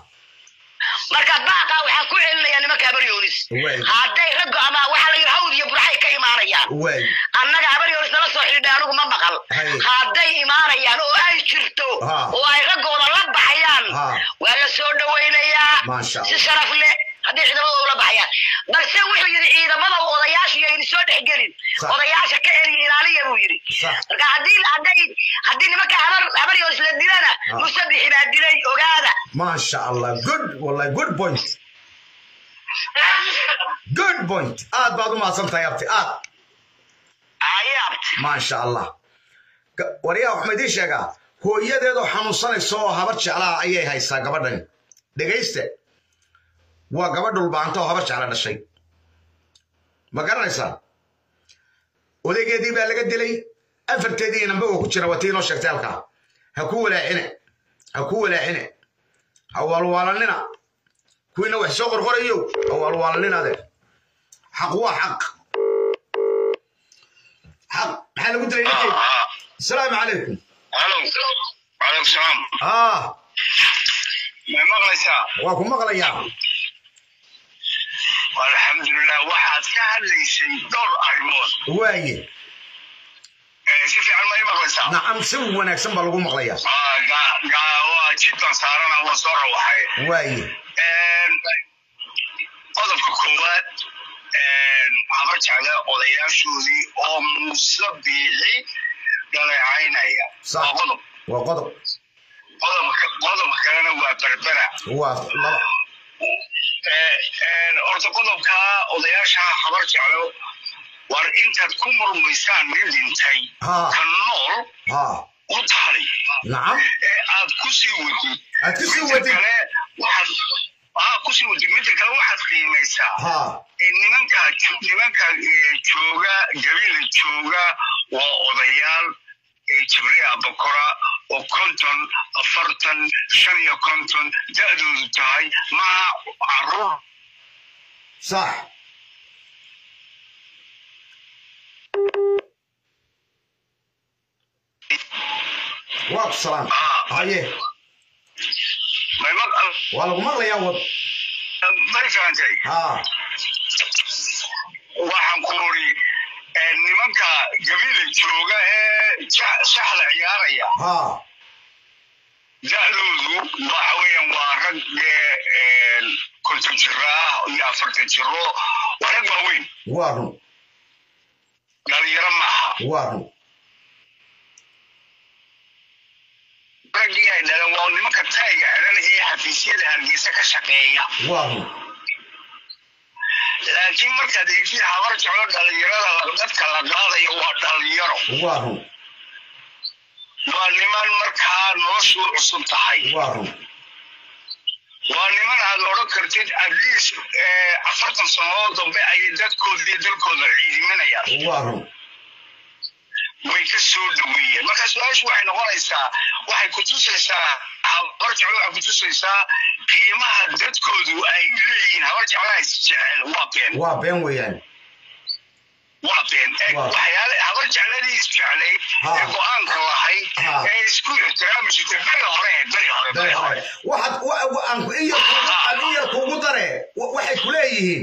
marka baaqa waxaan ku celinaya nimanka habaryoonis Waay. hadday raggo ama waxaa la yidhi hawd iyo burxay ka imaanayaan waay annaga habaryoonis nala soo xidhiidhay anigu ma maqal Hay. hadday imaanayaan oo ay jirto Ha. oo ay raggooda la baxayaan Ha. waa la soo dhawaynayaa Maasha Allah. si sharaf leh hadday ciidamadooda ula baxayaan balse wuxuu yidhi ciidamada odayaasha iyo aynu soo dhexgelin Sax. odayaasha ka eriya ilaaliya buu yidhi Sax. marka haddii hadday haddii nimanka habar habaryoonis la dilana Ha. musabixi baa dilay ogaada maasha allah good wallahi good point good point aad baad u mahadsan tahay abti aad ayaabta maasha allah Ga- waryaa waxaan idiin sheegaa hooyadeedoo xanuunsanaysa oo habar jeclaa ayay haysaa gabadhan dhegayste وقبل البانتا هابش على الشيء ما قررسا ودي قدي بالك دلي أفر تدي نبوه كتير وتين وشك تلقى هكولة هنا هكولة هنا أول والنا كوينا وحشوق الخريو أول والنا ده حق وحق حق حلو قلت لي آه. السلام عليكم ألو عليكم السلام آه ما مغلسا واكو مغلسا والحمد لله واحد كهل ليسين دور أرمود واي شفي عمي ما قلت نعم سو ونكسن بلغو مغليا آه قا قا واجبتان سارنا وصور وحي واي قضب horta qodobka odayaasha habar jeclo war intaad ku murmaysaan nin dhintay ka nool u nacam. Ee aad ku sii wadid Aad ku sii Midda wadid? midda kale waxaad qiimaysaa. Ha. Ee nimanka nimanka ee, jooga gabiila jooga waa odayaal ee jibriil abakora oo konton afartan shan iyo konton da-doodu tahay maha carruur sax waa ku salaam haye may ma waa lagu maqlayaa wad may fahantay ha waxaan ku uri ee, nimanka gabiila jooga ee shaxda ciyaaraya. Da-doodu waxa weeyaan waa rag ee, een, konton jiro ah iyo afartan jiro. Waa rag waaweyn waa run. Dhalinyaro maaha. Waa run. Raggii ay dhaleen waa nimanka tayga xidhan ee xafiisyada hargeysa ka shaqeeya. Waa run laakiin markaad eegtid habar jeclo dhalinyarada dadka la qaadayo waa dhalinyaro. Waa niman markaa noloshu cusub tahay. Waa niman aad odhan kartid at least eh, afartan sannadood dambe ayay dadkooda iyo dalkooda ciidiminayaan way ka soo dhaweeyeen marka su'aashu waxay noqonaysaa waxay kutusaysaa habar jeclo waxay kutusaysaa qiimaha dadkoodu ay leeyihiin habar jeclaha isjecel waa been waa been weeyaan waa been waxyaale habar jecladii isjeclayd Ha. ee go'aanka lahayd Ha. ee isku ixtiraami jirtay beri hore beri hore beri hore waxaad ku- in yar kuugu- kuugu dare wa- waxay ku leeyihiin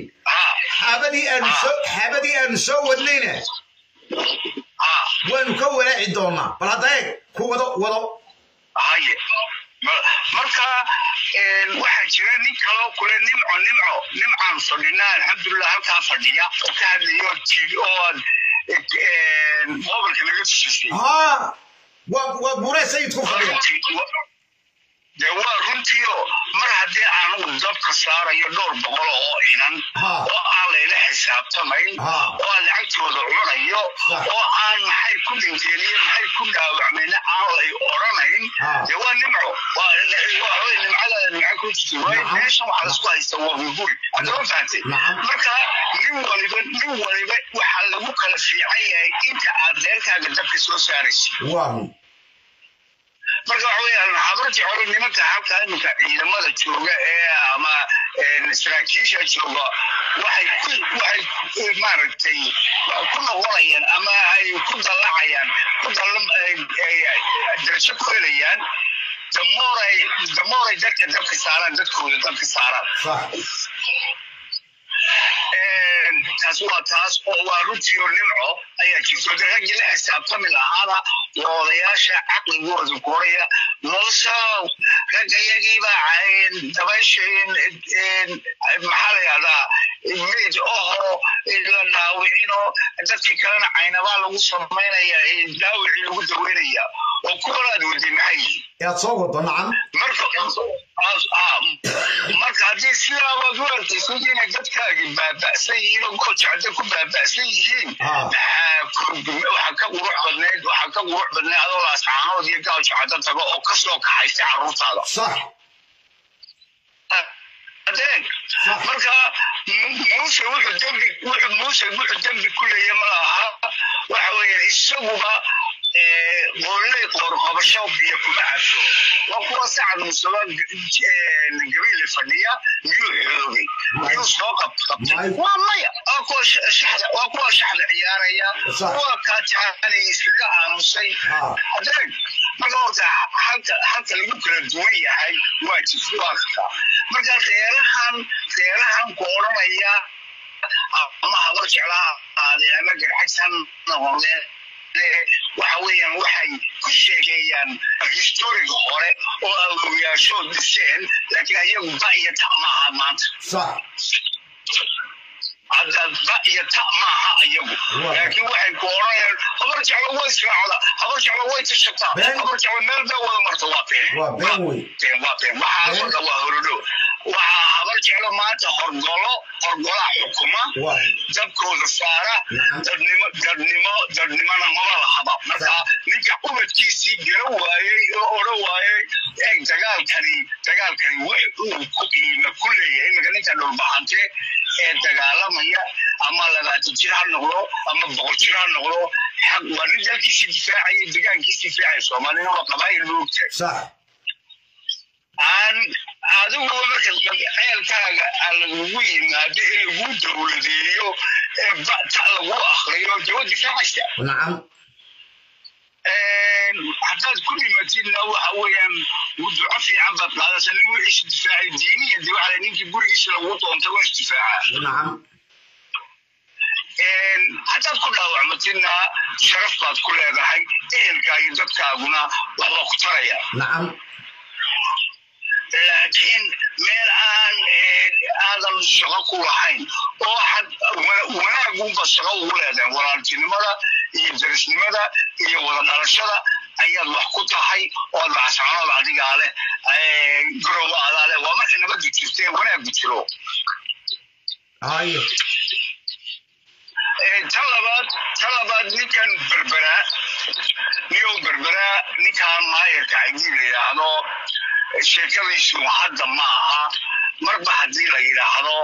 xaabadii aanu soo xaabadii aanu soo wadnayna ha waanu ka walaaci doonaa. Bal hadda eeg ku wado wado. Haye Ma- marka waxaa jira nin kaloo kule nimco nimco nimcaan fadhinaa alxamdulilah halkaa fadhiya. Ka hadlayo oo mobilka naga tusisay haa waa buuree sayidku fadhiya dee waa runtiio mar haddii aanu dabka saarayo dhowr boqol oo inan oo aan layla xisaabtamayn oo aan lacagtooda cunayo oo aan maxay ku dhinteen iyo maxay ku dhaawacmeen aan lay odhanayn Ha. dee waa nimco. Nimcada ku jirta waayo waxaa haysta marka nin waliba nin waliba waxaa lagu kala fiican yahay inta aad reerkaaga dabka soo saaraysa marka waxa weeyaan habar jeclo nimanka halka iminka ciidamada jooga ee ama saraakiisha jooga waxay maaragtay ku noqonayaan ama ay ku dallacayaan ku ay- ay- darajo ku helayaan damoray damoray dadka dabka saaraan dadkooda dabka saaraan taas waa taas oo waa runtii oo nimco ayaa jirto de raggii la xisaabtami lahaana waa odayaasha caqligooda koraya nolosha raggayagiiba dabayshain maxaa la yahdaa meyd oho la dhaawicino. Dadkii kalena caynabaa lagu samaynaya dhaawicii lagu daweynaya. Oo kuwalaad waday maxay? Yaad soo wado nacam marka marka haddii sidaabaad u arkaysid inay dadkaagi baaba'san yihiin oo goljacda ku baaba'san yihiin waxaa ka qurux badneyd waxaa ka qurux badneyd adoo laascaanood iyo gaaljacda tago oo kasoo kaxaysta carruurtaada sax adeeg marka muuse wuxuu dembi wuxuu muuse wuxuu dembi ku leeya ma laha waxa weeyaan isaguba qooley qoorqabasho biyo kuma cabso waa kuwa sacad musaba gabiile fadhiya miyuu xoogay miyuu soo qabqabtay waa maya waa kuwa shaxda waa kuwa shaxda ciyaaraya kuwa kaataanay iskaga aamusay adeeg marka horta halka halka lagu kala duwan yahay waa jifwaaqka marka reerahan reerahan ku odhanaya ama habar jeclaha aadeen ama garxagsan noqdeen waxa weeyaan waxay ku sheegeeyaan historiga hore oo awowyaashood dhiseen laakiin ayagu ba iyo ta maaha maanta sax hadda ba iyo ta maaha ayagu laakiin waxay ku odhanayaan habar jeclo way israacda habar jeclo way tashataa habar jeclo meel baa wada marta waa been waa been wey been waa been waxaasoo dhan waa horodo waxaa habar jeclo maanta horgolo horgolaa xukuma waa dabkooda saara dadnimo dadnimo dadnimona maba lahaba. Marka ninka ubadkiisii gara waayey oo odhan waayey dagaalkani dagaalkani wax uu ku qiima ku leeyahay. Iminka ninka dhulbaxante ee dagaalamaya ama labaatan jir ha noqdo ama boqol jir ha noqdo waa nin dalkiisi difaacaya degaankiisi difaacaya soomaalina waa qabaayil moogtahay aan adigu marka ceelkaaga lagugu yimaado in lagu dowladeeyo ee bata lagu akriyo dawa difaacaysa nacam haddaad ku dhimatidna waxa weeyaan duco fiican baad qaadaysa nin wuu isdifaacay diiniya de waxa ninkii gurigiisa lagu doontay waa isdifaaca. Haddaad ku dhaawacmatidna sharaf baad ku leedahay ehelkaa iyo dadkaaguna waxbaa ku taraya laakiin meel aan aadan shaqo ku lahayn oo wanaagunba shaqo ugu leedahay walaaltinimada iyo darisnimada iyo wada dhalashada ayaad wax ku tahay oo dacsanood adigaa leh garowa adaa leh. Waa marka nabaddu jirte wanaagu jiro. Haye tan labaad tan labaad ninkan berberaa niyow berberaa ninkan maayarka cagii la yidhaahdo sheekadiisu hadda ma aha marba haddii la yidhaahdo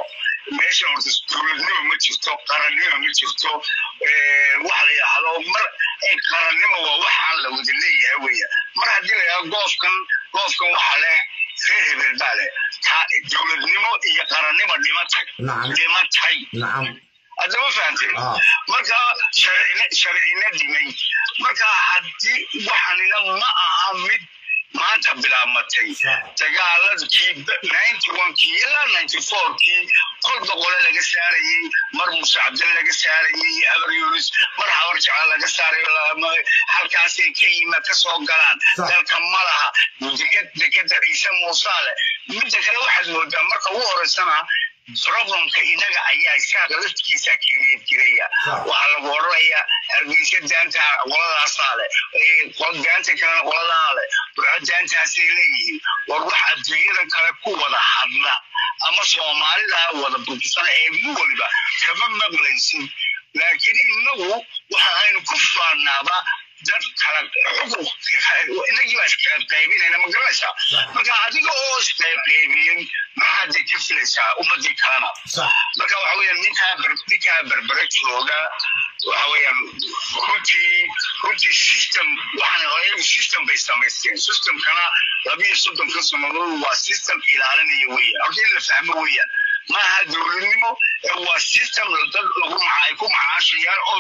meesha horta dowladnimo ma jirto qarannimo ma jirto waxa la yidhaahdo mar qarannimo waa waxaan la wada leeyahay weya mar haddii la yidhahdo goofkan goofkan waxa leh reer hebel baa leh. Dowladnimo iyo qarannimo dhimatay hadda ma fahantay Ah. marka sharcina dhimay. Marka haddii waxanina ma aha mid maanta bilaabmatay dagaaladkii one-kii ilaa ninety four-kii kol boqole laga saarayey mar muuse cabdin laga saarayey abar yunis mar habar jecel laga saarayo halkaasay ka yima ka soo galaan. Dalka ma laha dekeda ciise muusaale midda kale waxaad moodaa marka ugu horeysana problemka inaga ayaa isaga laftiisa kiriyeed jiraya waxaa lagu odhanaya hargeysa daanta qoladaasaa leh daanta kalena qoladaa leh wuxuu daantaasay leeyihiin war wax adduunyada kale ku wada hadla. Ama soomaalida wada burkisana ee mu waliba kama maqlaysin. Laakiin inagu waxa aynu ku faanaaba dad kala baa iskala qaybinayna ma garanaysaa marka adiga oo isqaybqaybiyey maxaad ka filaysaa ummadii kalena marka waxa weeyaan ninkaa ber- ninkaa berbere jooga waxa weeyaan runtii runtii system waxaan ayagu system bay samaysteen systemkana labiyo soddonka sannadood waa system ilaalinaya weeyaan horta in la fahmo weeyaan maaha dowladnimo ee waa system dad lagu maca ay ku macaashayaan oo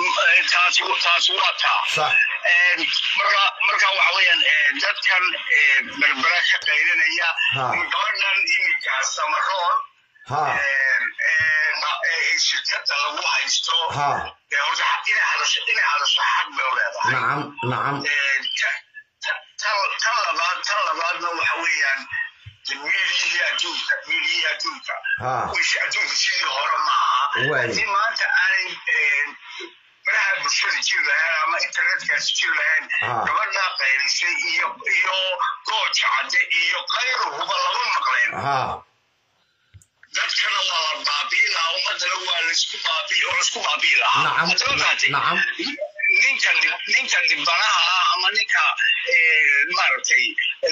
wax ku noqonaya Mm. taas taasi taasi waa taa sax Een, marka marka waxa weeyaan een, dadkan een, berbera ka qaylinaya Ha. gabadhan iminka samaroon ha een, een, ee shirkada lagu haysto ha ee horta inay hadasho inay hadasho xaq bay u leedahay nacam nacam Een, ta- ta- ta- tan labaad tan labaadna waxa weeyaan miiliyihii adduunka miiliyihii adduunka Ha. wixii adduunka sidii hore ma aha Waay. haddii maanta aanay een, baraha bulshada jiri lahayn ama internetkaasi jiri lahayn Ha. gabadhaa qaylisay iyo iyo gooja cadde iyo qayruhuba lama maqleen ha dadkana waa la baabi'i lahaa ummadana waa laisku baabi'i oo laisku baabi'i lahaa Nacam, Hadda ma fahamtay? nacam. ninka dib- ninka dhibanaha ah ama ninka eh, maaragtay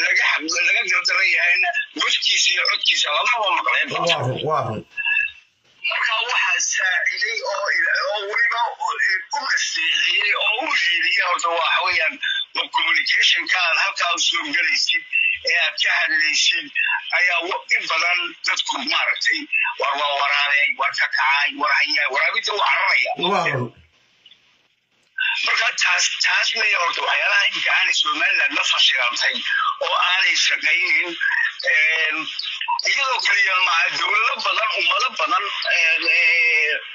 laga xaq- laga gardaran yahayna wafkiisa iyo codkiisa lamaba maqleen waa run waa run marka waxaa saaciday oo weliba u nasiixiyey oo u hiiliyey horta waxa weeyaan waa communicationka aad halkaa u soo gelaysid ee aad ka hadlaysid ayaa in badan dadku maaragtay war waa waraabay war ka kacay war hayaa waraabinta waa cararaya waa run marka taas taas wey horta waxyaalaha inka aanay somaliland la fashilantay oo aanay shaqaynin iyadoo kaliya maaha dowlado badan ummado badan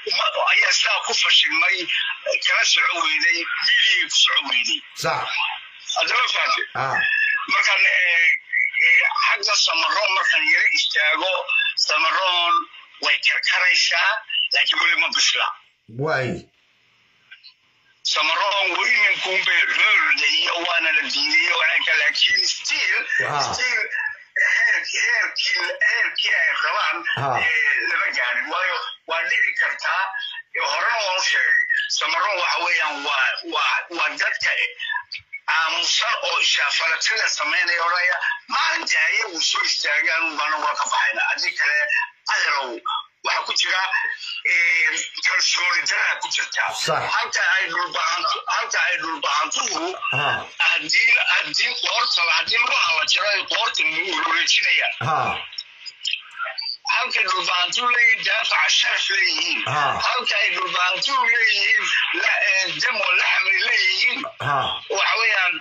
umma- ayaa sidaa ku fashilmay kala soco weyday midigay ku soco weyday sax haddaba fahamte ha markaan ee, ee, xagga samaroon markaan yara istaago samaroon way karkaraysaa laakiin weli ma bisla. Waay samaroon wiiminkuunbay rooldahiyo waana la diiday laakiin stiil Ah. stiil heerkii ay qabaan Ah. ee, lama gaarin waayo waa dhici kartaa horena u sheegay samaroon waxa weeyaan waa dadka aamusan oo ishaafalatada samaynaya odhanaya maalinta ayagu soo istaagaan bana waa ka baxayna haddii kale aderow waxaa ku jira ee, kalsooni daraa ku jirta halka ay dhulbahantuhu ha haddii haddii qoorta haddii lagu hala jiro ay qoorta wareejinayaan ha halka dhulbahantu leeyihiin daafaca sharaf leeyihiin Ah. halka ay dhulbahantu leeyihiin la- ee, damo laxmi leeyihiin waxa weeyaan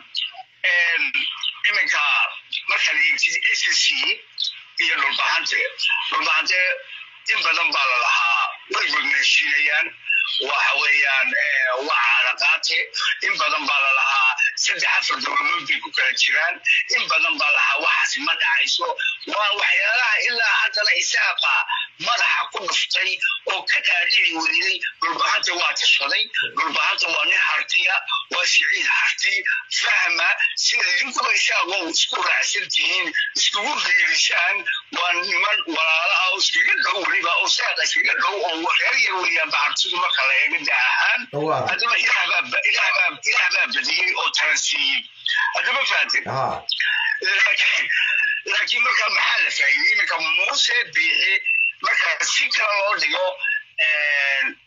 iminka eegtid SSC iyo dhulbahante dhulbahante in badan baa la lahaa. Way gudmeeshiinayaan waxa weeyaan ee, waa caadaqaate in badan baa la lahaa. Saddex afar dowladood bay ku kala jiraan. In badan baa lahaa waxaasi ma dhacayso waa waxyaalaha ilaa haddana isaaqa madaxa ku dhuftay oo ka dhaadhici weyday dhulbahanta waa tashaday dhulbahanta waa nin hartiya waa siciid harti. Fahma sida idinkuba isaaqoo isku raacsan tihiin iskugu hiilisaan waa niman walaala ah oo iskaga dhow weliba oo saaqa iskaga dhow oo reer yar weeyaan bahartidu marka la eega da ahaan haddaba ilaah baa badiyey oo taransiiyey haddaba ha لكن مركا محل فايدي مركا موسى بيه مركا سكر الله ديو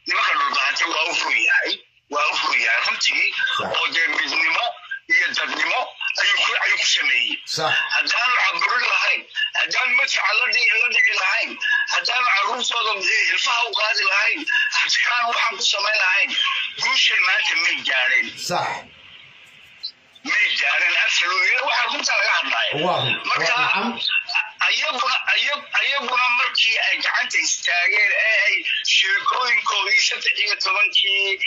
نمكا نضغط وغفر ياهي وغفر ياهي خمتي وغدين بذنمو يددنمو أيوكو أيوكو سميه صح. هدان عبر الهي هدان متع الله دي الله الهي هدان عروف صدم دي الفاق وغاد الهي هدكان وحمد السماء الهي جوش المات من جارين. صح. Waxaa laga marka ayaguna ayag- ayaguna markii ay gacanta istaageen ee ay sheekooyinkoodii saddex iyo tobankii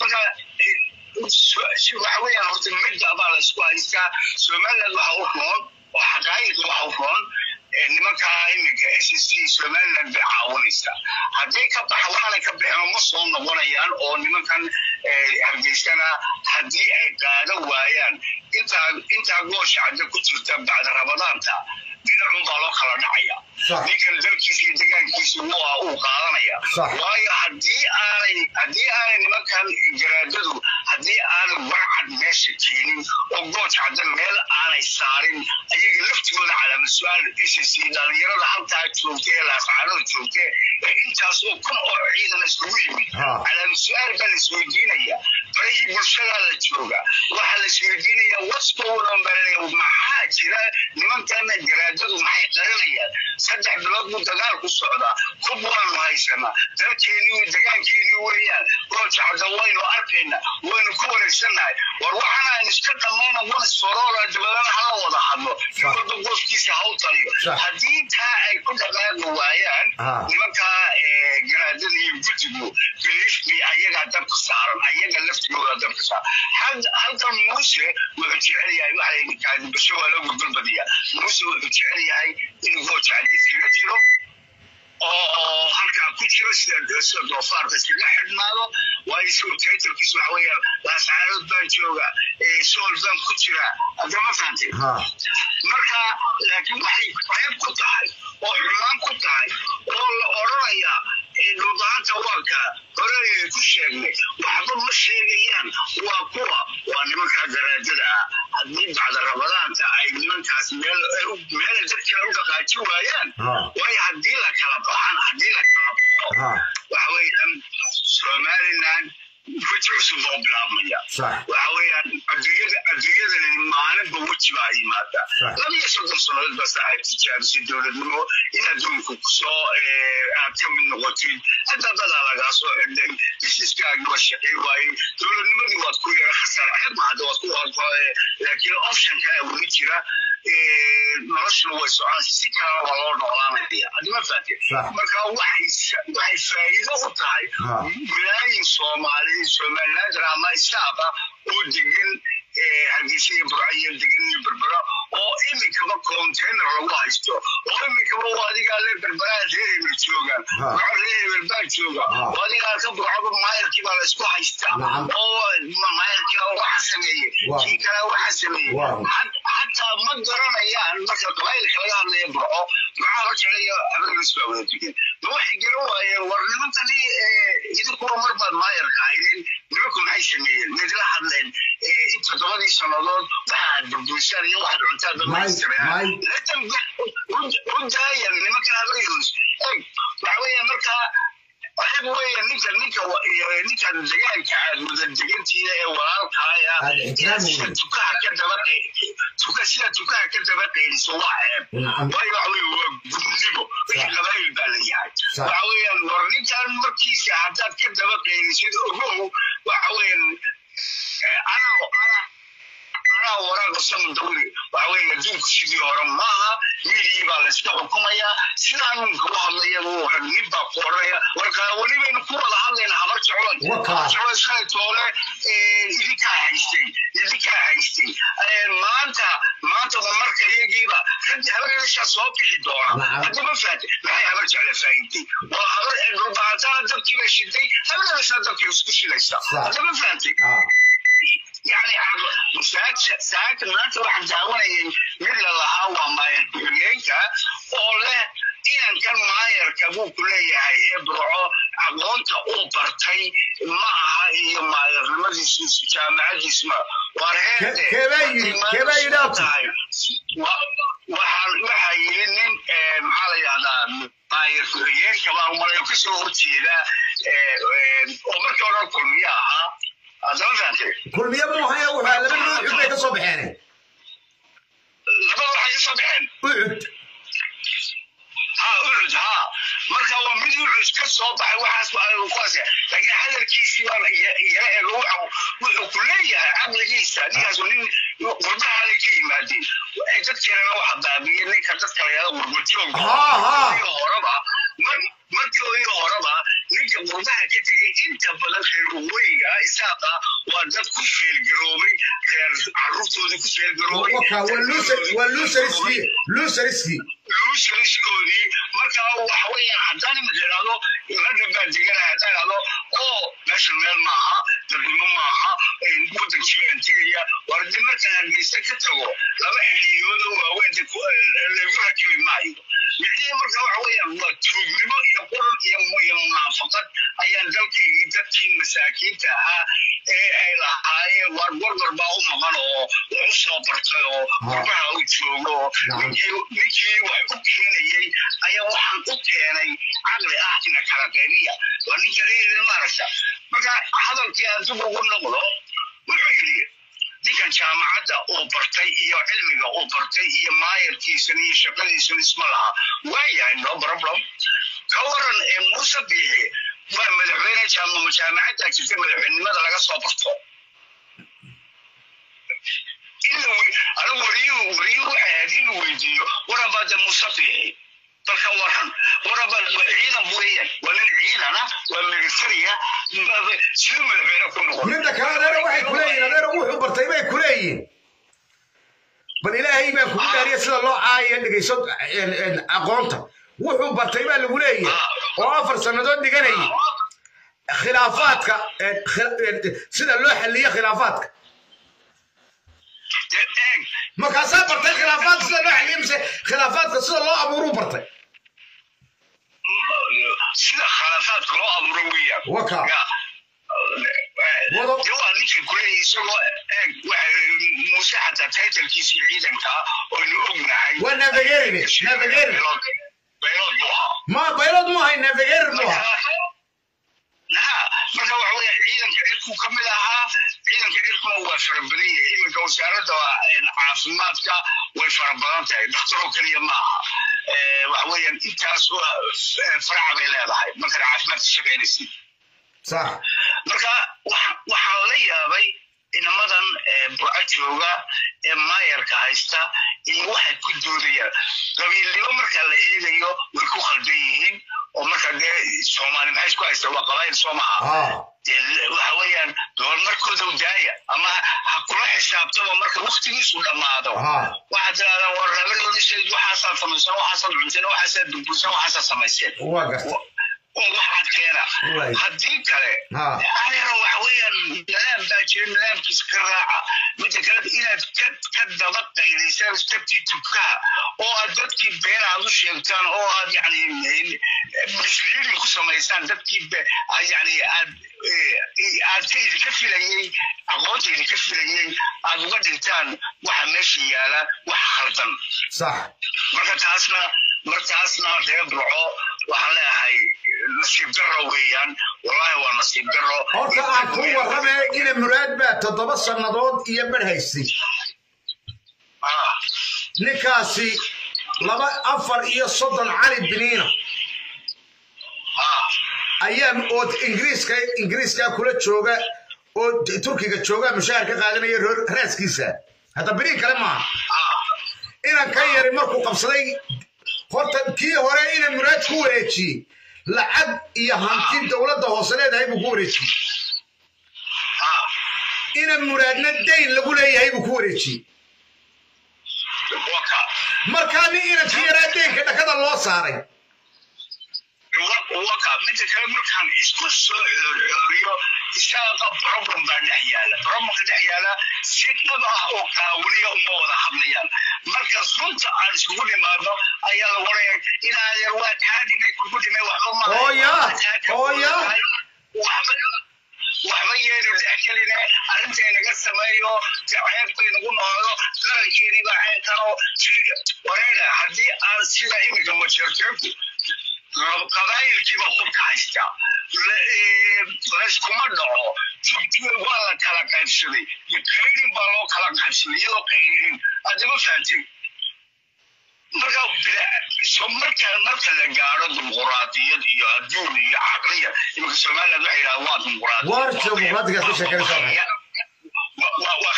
marka eh, waxa weeyaan horta midda baa la isku haystaa somaliland waxa u roon oo xaqaa'iq waxa u roon eh, nimanka iminka s t somaliland bay caawinaysaa hadday ka baxa waxaanay ka baxeen ma soo noqonayaan oo nimankan eh, hargeysana haddii ay qaadan waayaan intaa intaa goosha cadda ku jirta bacda rabadaanta dhinacun baa loo kala dhacaya Sax. ninkan dalkiisa iyo degaankiisa waa uu qaadanaya Sax. waayo haddii aanay haddii aanay nimankan garaadadu haddii aanay warcad meesha keenin oo gooj cadda meel aanay saarin ayaga laftigooda calaama su-aal ss dhalinyarada halkaa joogta ee laascaanada joogta ee intaas oo kun oo ciidan iskugu yimid Ha. calaama su'aal baa la isweydiinaya barihii bulshadaa la jooga waxaa la isweydiinaya on baa maxaa jira? Nimankana garaadadu maxay qarinayaan saddex bilood buu dagaal ku socdaa. Kub waanu haysanaa. Dalkeenii degaankeenii weeyaan gooja cadda waynu arkayna waynu ku wareegsannahay. War waxaan aan iska dhammayna wanas faroola dabalana hala wada hadlo. Nin walba gooskiisa ha u taliyo. Haddii taa ay ku dhaqaaqi waayaan nimanka eh, garaadada iyo guddigu bilifbi ayagaa dabka saaran ayaga laftigooda dabka saaran Had- halkan muuse wuxuu jecel yahay waxay kaadibasho waa loo gurgurbadiya muuse wuxuu jecel yahay in gooja iskaga jiro oo halkaa ku jiro sida doofaarka iskaga xidhnaado waayo isagu taytarkiisu waxa weeyaan laascaarood baan jooga sool baan ku jira haddama fahantay ha marka laakiin waxay ceeb ku tahay oo xumaan ku tahay oo la odhanaya dhulbaanta waaka horeynu ku sheegnay waxba ma sheegayaan waa kuwa waa nimanka garaajada ah haddii bacda ay nimankaas meel meel dadkale u dhaqaaji waayaan waayo haddii la kala baxaan haddii la kala baxo ha waxa weeyaan somaliland weji cusub oo bilaabmaya waxa weeyaan adduunyada adduunyada maalinba weji baa yimaada laba iyo soddon sannadood baa saaxiib tijaabisay dowladnimo in adduunku ku soo eh, aad ka mid noqotid adabadaa lagaa soo xidhay bisiskaagi waa shaqey waayey dowladnimadii waad ku yara khasaar xeeb mahada waad ku laakiin optionka aa weli jira eh, noloshuna way soconaysa si kalena waa loo noolaanaya adima faate Right. marka waxay faa'iido u tahay Ha. milaayin soomaali somaliland ama isaaba oo degan hargeysa iyo burco iyo degan iyo berbera oo iminkaba container lagu haysto oo iminkaba waa adigaa le berberaa reer hebel joogaan burco reer hebel baa jooga oo adigaa ka burcoba maayarkii baa laysku haystaa oo ma- maayarkii Waa. kii kale waxaa sameeyey Waa. Hat- xataa ma garanayaan marka qabailka laga hadlaya burco burcaha horjeclaya abagelis baa wada degan ma waxay garan waayeen war nimankani eh, idinkuwa mar baad maayarka ahaydeen nimanku maxay sameeyeen midla hadleen eh, in toddobadii sannadood waxaad burburisaan iyo waxaad cuntaan dad May- may. u daaya nimanka abagelis eg waxa weeya markaa waxaaba weeya ninka ninka ninkan degaanka aad ee walaalkaaya tukaha ka daba tuka sida tukaha ka daba qeyliso waa ceeb waayo waxa weeye waa gudnimo wixii qabaayil baa la yahay waxa weeyaan war ninkan markiisa haddaad ka daba qeylisid ogow waxa weeyaan eh, ana macnaha waraan qasamu dawli waxa weye adduunku sidii hore maaha wiilii baa layska xukumayaa sidaan uunka u hadlaya wuu ragnid baa ku odhanaya marka weli baynu ku wada hadlaynaa habar jeclood habar jeclood shalay toole idinkaa haystay idinkaa haystay maanta maanta waa marka iyagiiba raggii habar meeshaa soo bixi doona hadda ma faate maxay habar jecla faa'iiday waa habar dhulbaatana dabkii bay shiday habar meeshaa dabkii isku shidaysa hadda ma faatay yani saaka maanta waxaan daawanayay mid la lahaa waa maayar kuxigeenka oo leh inankan maayarka buu ku leeyahay eebroco aqoonta uu bartay ma aha iyo maayarnimadiisu jaamacadiisma warheedewaxaan waxaa yiri nin maxaa la yahdaa maayar kuxigeenka baa umalayo ka soo horjeeda oo markii hore kulmiyo ahaa kulmiye waxaa laba nin ucud bay ka soo baxeen labada waxay ka soo baxeen ucud ha ucud ha marka waa mid ucud ka soo baxay waxaas waa kuwaas laakiin hadalkiisii baa yara ego wuxuu ku leeyahay caqligiisa ninkaasu nin qurbaha ka yimaadeen ay dadkeena waxa baabiye ninka dadka la yahdo qurbajoogga Ha, ha. markii horeba mar- markii hore horeba ninka qurbaha ka tegay inta badan reer uweyga isaaqa waa dad ku feelgaroobay reer caruurtoodii ku feelgaroobay waka waa loser waa loseriski loseriski luushariskoodii marka waxa weeyaan haddaan imika idhahdo ragga baa deganahay haddaan idhahdo oo meesha meel maaha dadnimo maaha wadankii baan tegaya war dib markaan hargeysa ka tago laba xiliyoodo waaweynta lagu rakibi maayo micnihii marka waxa weeyaan waa tuugnimo iyo quran iyo munaafaqad ayaan dalkaygii dadkii masaakiinta ahaa ee ay lahaayeen war gorgor baa u maqan oo wax u soo bartay oo gurbaha u joogo ninkii wax u keenayey ayaa waxaan u keenay caqli ah. ina kala qaybiya waa ninka reerin maaragta marka hadalkii aan dib ugu noqdo wuxuu yidhi ninkan jaamacadda uu bartay iyo cilmiga uu bartay iyo maayarkiisan iyo shaqadiisan isma laha. Waayahay no problem. Ka waran ee muuse biixi waa madaxweyne jaamama jaamacadda jirta madaxweynenimada laga soo barto. Ila anigu wariyuhu wariyuhu waxay ahayd inuu weydiiyo. Warabaada muuse biixi dalka waran waraba ciidan weeyaan waa nin ciidana waa militariya siduu madaxweyne ku noqon midda kale adeero waxay ku leeyihin adeero wuxuu bartay bay ku leeyihin bal ilaahay baa kugu daariya sida loo caayaya dhegayso en- en, aqoonta wuxuu bartay baa lagu leeyahay oo afar sannadood dhiganayay khilaafaadka en, khil- en, sida loo xalliyo khilaafaadka dee eeg markaasaa bartay khilaafaadka sida loo xalliyo mise khilaafaadka sida loo abuuruu bartay sida khilaafaadka loo abuuro weeyaan dee waa ninkay kuleeyahay isagoo eeg waxa- muuse xataa taytalkiisii ciidanka ah oynu ognahay waa navigerini navigerini baylood buu ahaa ma baylod mu ahay navigerin mu ahaa marka waxa weeye ciidanka cirku ka mid ahaa ciidanka cirkuna waa fara badan yahay iminka wasaaradda caafimaadka way fara badan tahay dhakhtaroo keliya ma aha waxa weeyaan intaas waa faraca bay leedahay. Markaad caafimaadka shaqaynaysid marka waxa- waxaan la yaabay inamadan ee burco jooga ee maayarka haysta iyo waxay ku doodayaan qabiilnimo marka la eegayo way ku khaldan yihiin oo marka dee soomaali maxay isku haysta waa qabaayil soo maaha ah dee waxa weeyaan dool markooda daaya ama ha kula xisaabtamo marka waktigiisu dhammaado ah waxaad tirahdaan war rabadoodishayd waxaasaad samaysan waxaasaad cunteen waxaasaad dumbursan waxaasaad samayseen waa garta oo waxaad keena Waay. haddii kale Ha. adeero waxa nidaam baa jira nidaamkiisa ka raaca midda kale inaad ka daba qaydaysaan stabtii tukaha oo aad dadkii been aad u sheegtaan oo aad yani misleading ku samaysaan dadkii yani aad aad ka idinka filayey aqoonta idinka filayey aad uga dhigtaan waxa meesha yaalla wax khaldan marka taasna markaasna reer burco waxaan leeyahay nasiib daro weeyaan wallahi waa nasiib daro horta aan ku warramee ina muraad baa toddoba sannadood iyo haystay Ah, ninkaasi laba afar iyo soddon cali biniina. Ah, ayaa oo ingiriiska ingiriiskaa kula jooga oo turkiga jooga mushaahar ka qaadanaya raaskiisa. Hadda biniin kale maaha. Ah, inan ka yari markuu qabsaday horta kii hore ina muraad ku wareejiyey lacag iyo hanti dowladda hoose leedahay buu ku wareejiyey ah. ina muraadna dayn lagu leeyahay buu ku wareejiyey waka markaa nin inankii yaraa deynka dhakada loo saaray midda kale markaan isku soo xooriyo isaga problem baa dhex yaalla problemka dhex yaalla si dhab ah oo qaawaniya uma wada hadlayaan marka runta aan isugu nimaadno ayaa la waraya inaa yar waa kaa dhimay kugu dhimay waxba ma Hooya, hooya. waxba yeenu dhexgeline arrintaynaga sameeyo ceebtaynagu noqdo qarankeeni baa ceebtano wareega haddii aan sida iminka majeerteeku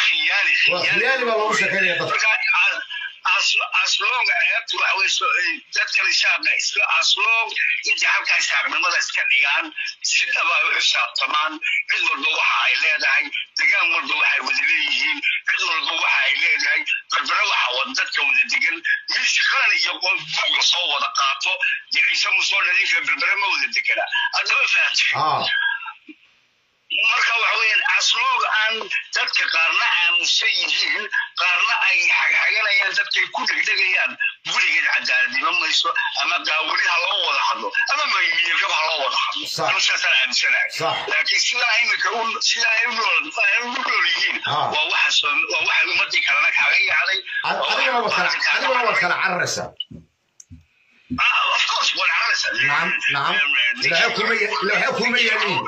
khiyaali Waa khiyaali baa loogu sheekeynaya dadka. Marka aslooga ceebtu waxa wey so dadkan shaaqa iska asloog inta halkaa shaaqnimada iska dhigaan si dhaba u xisaabtamaan cid walba waxa ay leedahay degaan walba waxay wada leeyihiin cid walba waxa ay leedahay barbare waxa wada dadka wada degan miis qaran iyo qof buuga soo wada qaato dee ciise musoo dhaliinka barbare ma wada degana haddaba fahamtay ah. Marka waxa weeyaan asloog aan dadka qaarna aamusan yihiin qaarna ay xagxaganayaan dadkay ku dhegdhegayaan weligeed cadaaladnimo mayso ama gaawani ha loo wada hadlo ama maymiirkaba ha loo wada hadlo Sax. anu saasaan aaminsanahay Sax. laakiin sidaa imika u- sidaa ay u nool ay u nool yihiin Ah. waa waxa soo- waa waxa ummadii kalena kaga yacday Ad- waa adigana waad waxa kala adigana waad kala cararaysaa Ah, of course waan cararaysaa Nacam, nacam. Ilaahay kuma ye- Ilaahay kuma yeelin.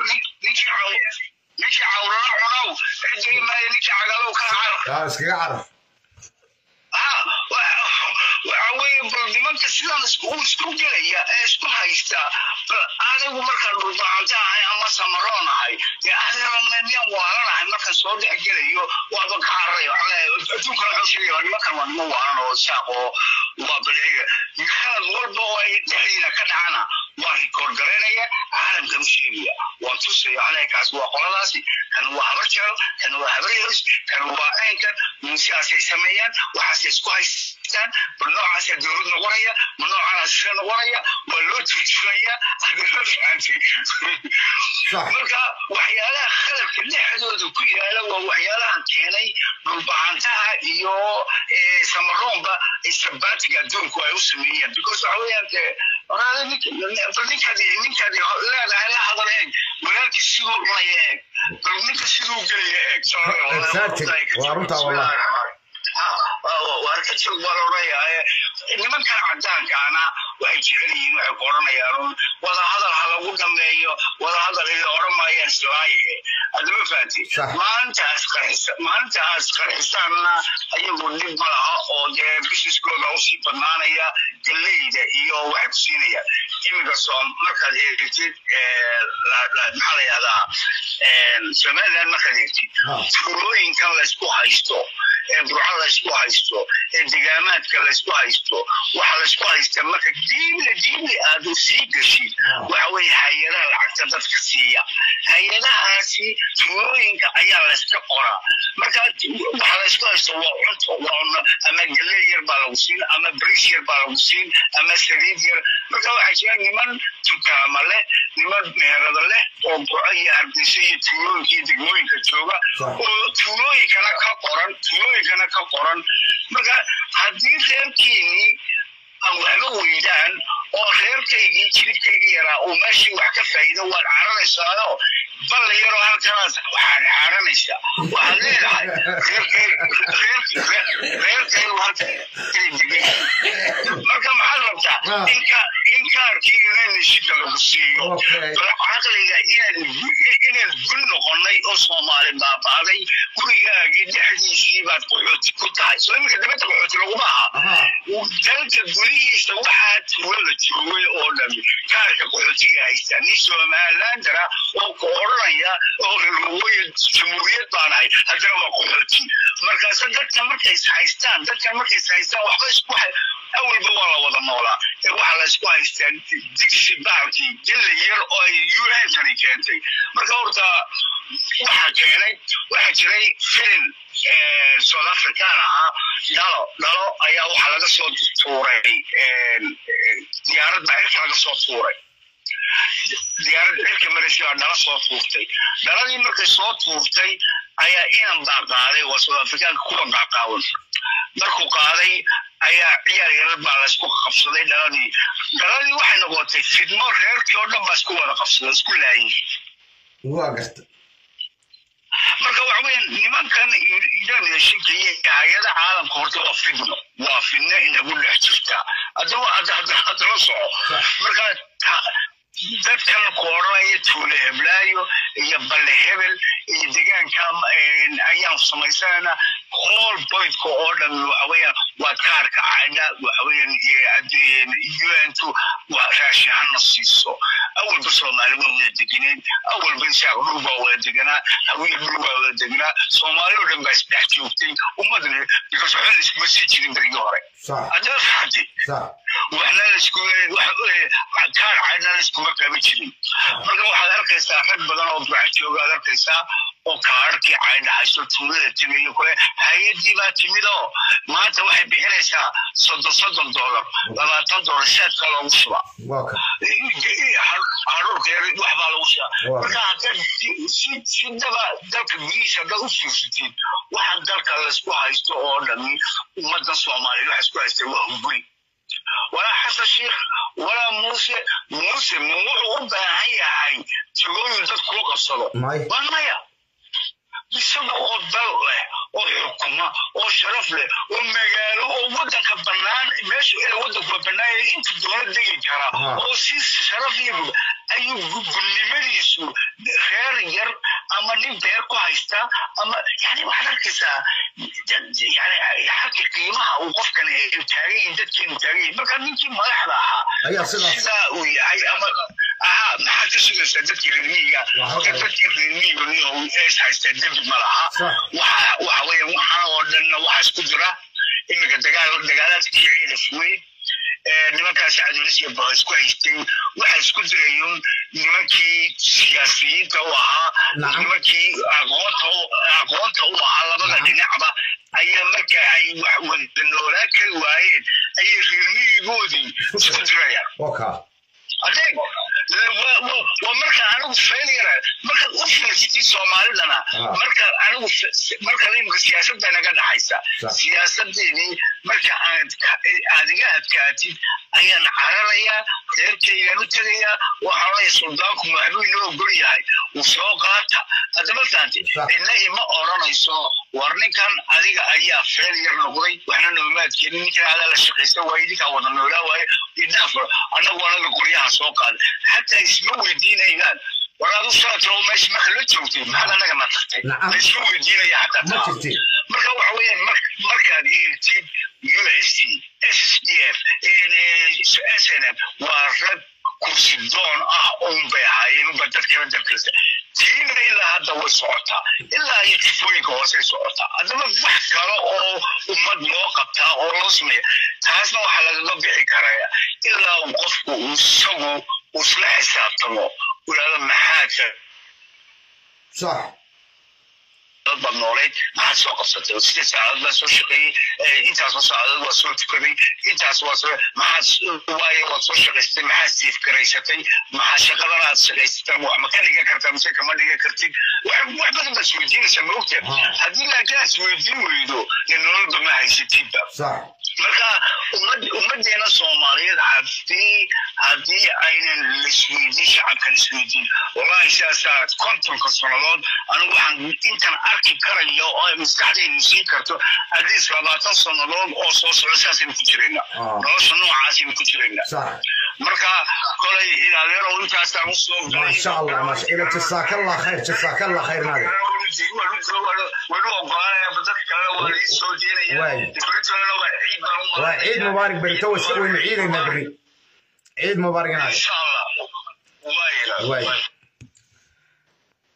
Ninkii caw- ninkii cawrala cunow cidday maayo ninkii cagalow kala carar yaa iskaga wa- waxa weeye bal nimanka sidan isku isku gelaya ee isku haysta bal anigu markaan dhulbacanta ahay ama samaroon ahay dee adeermiyaan waalanahay markaan soo dhex gelayo waaba ka cararayo adduunkana waxaan sheegaya nimankan waa nimo waalan oo saaq oo waa baleega khalad walba oo ay dhexdiina ka dhacana waa rikoor garaynaya caalamkan u sheegaya waa tusaya waxaan leeyahay kaas waa qoladaasi. Kan waa habar jecel kan waa habar yaris kan waa aynkan sidaasay sameeyaan waxaasay isku haystaan bal noocaasa dowlad noqonaya ma noocaas iska noqonaya waa loo turjumaya adama fahamtay marka waxyaalaha khaladka dhexdooda ku yaalla waa waxyaalaha keenay dhulbahantaha iyo eh, samaroonba sabaatiga adduunku ay u sameeyeen because waxa weeyaan dee walaala ninka- bal ninkaadi ninkaadi leedahay la hadal eeg walaalkii siduu cunaya eeg bal ninka siduu gelaya eeg Exactly. Waa runtaa wallahi. warka jog baa la odhanayaa nimankan cadaankaana waxay jecel yihiin waxay ku odhanayaan wada hadal ha lagu dhameeyo wada hadal ila odhan maayaan islaaye adama fahanti Sax. maalintaas qarxisa maalintaas qarxisaanna ayagu dhib ma laha oo dee businesskooda u sii badnaanaya galeyda iyo waxay ku siinayaan iminka markaad eegtid eh, maxaa la yahdaa somaliland markaad eegtid Ah. tuulooyinkan laysku haysto ee burca laysku haysto ee degaamaadka laysku haysto waxa laysku haysta marka diibli diibli aad u sii gashid Ah. waxa weeye hay'adaha lacagta dadka siiya. Hay'adahaasi tuulooyinka ayaa layska qoraa. Marka waxa laysku haysto waa cunto waa cunno. Ama galey yar baa lagu siin ama bris yar baa lagu siin ama saliid yar. Marka waxaa jira niman dukaama leh niman meherada leh oo burco iyo hargeysa iyo tuulooyinka iyo degmooyinka jooga. Oo tuulooyinkana ka qoran ka qoran marka haddii reerkiinii aan waxba weydaan oo reerkaygii jiribkaygii yaraa uu meeshii wax ka faa'iido waad cararaysaao balla yaroo halkanaas waxaad xaaranaysaa waxaad leedahay reerkay- reer- reerkaygu halka inay degan yihiin. marka maxaad rabtaa Ah. inka inkaarkiina nishida lagu siiyo Okay. bal caqliga inaan inaan gul noqonay oo soomaali baabaaday gurigaagii dhexdiisii baad qaxooti ku tahay soo iminka dibadda qaxooti laguma aha Aha. dalka gudihiisa waxaa tuulada joogay oo dhan kaarka qaxootiga haysta nin ku odhanaya oo jamhuuriyad baan ahay haddana waa qaxooti markaase dadka markays haystaan dadkan markays haystaan waxba isku awalba waa la wada noolaa. Ee waxaa la isku haystaa digsi baalkii jilla yar oo ay un-tani keentay. Marka horta waxaa keenay waxaa jiray filin south african ahaa dhalo dhalo ayaa waxaa laga soo tuuray diyaarad baa laga soo tuuray diyaarad cirka maraysa baa dhala soo tuurtay dhaladii markay soo tuurtay ayaa inan baa qaaday waa south africaanka kuwa qaaqaawan markuu qaaday ayaa ciyaar yarar baa laysku qabsaday dhaladii dhaladii waxay noqotay fidmo reerkii oo dhan baa isku wada qabsaday isku laayay waa garta marka waxa weeyaan nimankan indoneeshinka iyo hay'ada caalamka horta waa fidno waa fidno inagu dhex jirta haddaba hadda la soco marka dadkan ku odhanaya tuule heblaayo iyo balle hebel iyo deegaanka ayaan samaysanayna whole pointka oo dhan waxa weeyaan waa kaarka caada waxa weeyaan untu waa raashin hana siiso. Awalba soomaali waa wada deganeed awalba isaaq dhul baa wada deganaa hawiye dhul baa wada deganaa. Soomaali oo dhan baa isdhex joogtay ummadna because waxba laiskuma sii jirin berigii hore. Haddaba fahamtay waxna la isku kaar caadna laiskuma qaban jirin. Marka waxaad arkaysaa rag badan oo burax jooga aad arkaysaa oo kaarkii caydha haysto tuulada tegayo kule hay'adii baa timid oo maanta waxay bixinaysaa soddon soddon dollar labaatan dollar shaadka loogu shuba haruurka waxbaa lagu shuba marka haddaad sidaba dalka gudihiisa haddaad u fiirsatid waxa dalka laysku haysto oo dhami ummadda soomaaliya waxa isku haystay waa hunguri walaa xasan sheikh walaa muuse muuse ma wuxuu u baahan yahay tagooyin dad kula qabsado waa maya isaga oo dal leh oo xukuma oo sharaf leh oo magaalo oo wadanka bannaan meesha ila wadanka bannaaya inta dowlad degi kara oo si sharaf iyo ayuu gudnimadiisu reer yar ama nin beer ku haysta ama yani waxaad arkaysaa yani xagga qiimaha uu qofkan taagan yahin dadkeenu taagan yahin marka ninkii madaxda ahaa sidaa uu yahay ama aha maxaad ka sugaysaa dadkii reer miyiga dadkii reer miyiga niyow ees haystaa dembi ma laha waxa waxa weeye waxaan oo dhanna waxa isku jira iminka dagaal dagaalaadkii ciidas weyn nimankaas cadulis iyo baa isku haystay waxa isku jirayun nimankii siyaasiyiinta u ahaa nimankii aqoonta aqoonta u ahaa labada dhinacba ayaa marka ay wax wada noolaan kari waayeen ayay reer miyigoodii isku jirayaan waa marka anigu failure marka u fiirsatid soomaalidana marka anigu marka imika siyaasadda naga dhaxaysa siyaasadeedii marka aad iga adkaatid ayaan cararayaa reerkaygaan u tegayaa waxaan leeyahay suldaanku maxbuu inoo ogol yahay. Uu soo qaata. Haddaba fahamtay cidna ima odhanayso war ninkan adiga ayaa failure noqday waxna noomaadkeenin ninkan adaa la shaqaysta waaye ninkaa wada noolaa waaye idhaaf annagu anaga qoryahan soo qaada. Xataa isma weydiinayaan war adu saatro meesha marka la joogtay maxaad anaga na tagtay ma isma weydiinaya xataa taa marka waxa weeyaan markaad eegtid u s t s s d f s n m waa rag kursi doon ah un bay ahaayeen unba dadkana dalkasta tiina ilaa hadda way socotaa ilaa iyo tifooyinka hoosey socotaa haddaba wax kale oo ummad loo qabtaa oo loo sameeya taasna waxaa lagaga bixi karaya ilaa uu qofku isagu isla xisaabtamo والعلم محاكم صح. Dad baad noolayd maxaad soo qabsatay sidee saacadood baa soo shaqeeyey intaasoo saacadood waa soo tukaday intaas maxaad waad soo shaqaysatay maxaad siif garaysatay maxaa shaqadan aad shaqaysataan wax ka dhigan kartaa mise kama dhigan kartid wax badan baad isweydiinaysaa ma ogta haddii laakiin aad isweydiin weydo nololba ma haysatidba marka ummad ummadeena soomaaliyeed haddii haddii aynan laisweydiin shacabkan isweydiin wallahi sidaasaa kontonka sannadood anigu waxaan intan arki karayo oo ay maskaxdaynu siin karto haddiis labaatan sannadood oo soo socda sidaasaynu ku jiraynaa nolosha noocaasaynu ku jiraynaa صح marka kolay inadeerow intaasaan usoo ما شاء الله ما شاء الله جزاك الله خير جزاك الله خير نادر wanu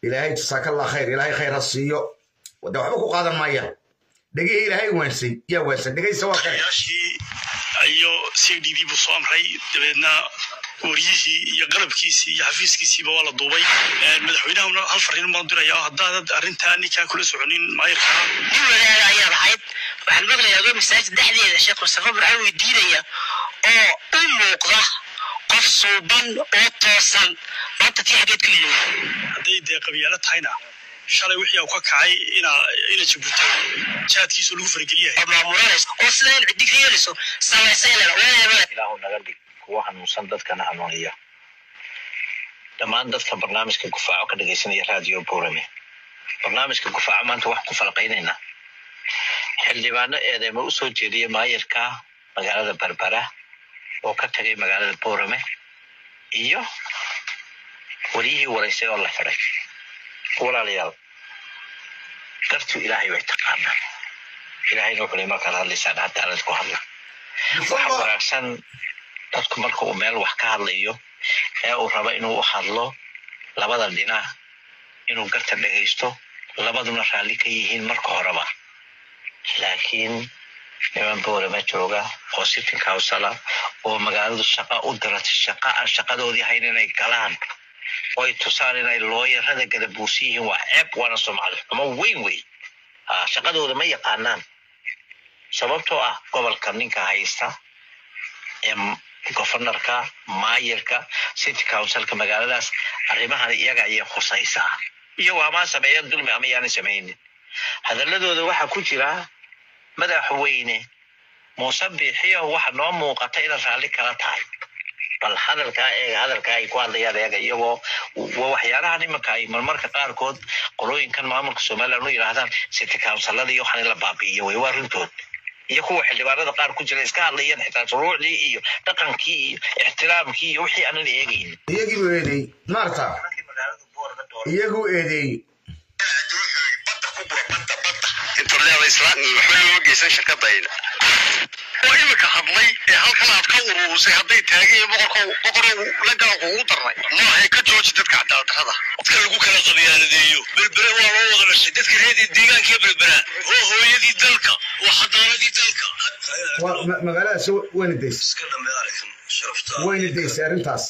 ilaahay jasaaka allah khayr. Ilaahay khayr ha siiyo. De waxba ku qaadan maayaan dhegihii ilaahay waansay yaa waansan dhegaysa waa yaashii iyo c d d buu soo amray. Dabeedna waryihii iyo qalabkiisii iyo xafiiskiisiiba waa la duubay. Madaxweynahuna hal fariin maan diraya. Haddaadad arrintaa ninkaa kula soconin maayirkaa gurigeeda ayaad ahayd waxaan maqlayaa adoo masaajid dhexdeeda sheekh mustafa waxaa weydiinaya. Oo u muuqda qof suuban oo toosan. Maanta tii xageed ku ilowday hadday dee qabiyaalo tahayna shalay wixii uu ka kacay ina jabuuta jaadkiisu lagu fargeliyahay oo maamulanayso oo sida in ciddi ka yeelayso samaysayna waa ilaahu naga dhig kuwa hanuunsan dadkana hanuuniya. Dhammaan dadka barnaamijka gufaaco ka dhegaysanaya raadiyo buurame barnaamijka gufaaco maanta wax ku falqaynayna. Xildhibaano eedeema u soo jeediya maayirka magaalada berbera oo ka tagay magaalada buurame iyo weliyihii waraysay oo la xiday walaalayaal gartu ilaahay bay taqaanaa. Ilaahayna wuxuu leey markaad hadlaysaan cadaalad ku hadla. Waxa wanaagsan dadku marka uu meel wax ka hadlayo ee uu rabo inuu u hadlo labada dhinac inuu garta dhegaysto labaduna raalli ka yihiin marka horeba laakiin niman boorama jooga oo sifinka hawsala oo magaaladu shaqa u diratay shaqa aan shaqadoodii hayn inay galaan. Oo ay tusaan inay looyarada gadabuusi yihiin waa ceeb waana soomaali xumo weyn wey Ah, shaqadooda ma yaqaanaan. Sababtoo ah gobolka ninka haysta ee gofanarka maayirka city councilka magaaladaas arrimahan iyaga ayay khusaysaa. Iyagoo amaan sameeyeen dulmi ama yaanay samaynin. Hadaladooda waxaa ku jira madaxweyne muuse biixiyo waxa noo muuqata inaad raalli kala tahay bal hadalkaa eega hadalkaa ay ku hadlayaan eega iyagoo wa waxyaalahan imanka ay marmarka qaarkood qolooyinkan maamulka somaliland u yidhaahdaan city councilada iyo waxaan in la baabi'iyo wey waa runtood iyo kuwa xildhibaanada qaar ku jira iska hadlayeen xitaa shuruucdii iyo dhaqankii iyo ixtiraamkii iyo wixii aanan eegaynin iyagii buu eedeeyey maarta iyaguu eedeeyey oo imika hadlay ee halkan aad ka ururisay hadday taageen boqorkow boqorow la galan kugu darnay maahay ka jooji dadka cadaaladdarrada dadka lagu kala qabiyaanadeeyo berbere waa loo wada dhashay dadka reedii deegaanka berbera oo hooyadii dalka oo xadaaradii dalka waa ma- magaaladaas wayna daysay iska dhambe arkan sharafta wayna daysay arrintaas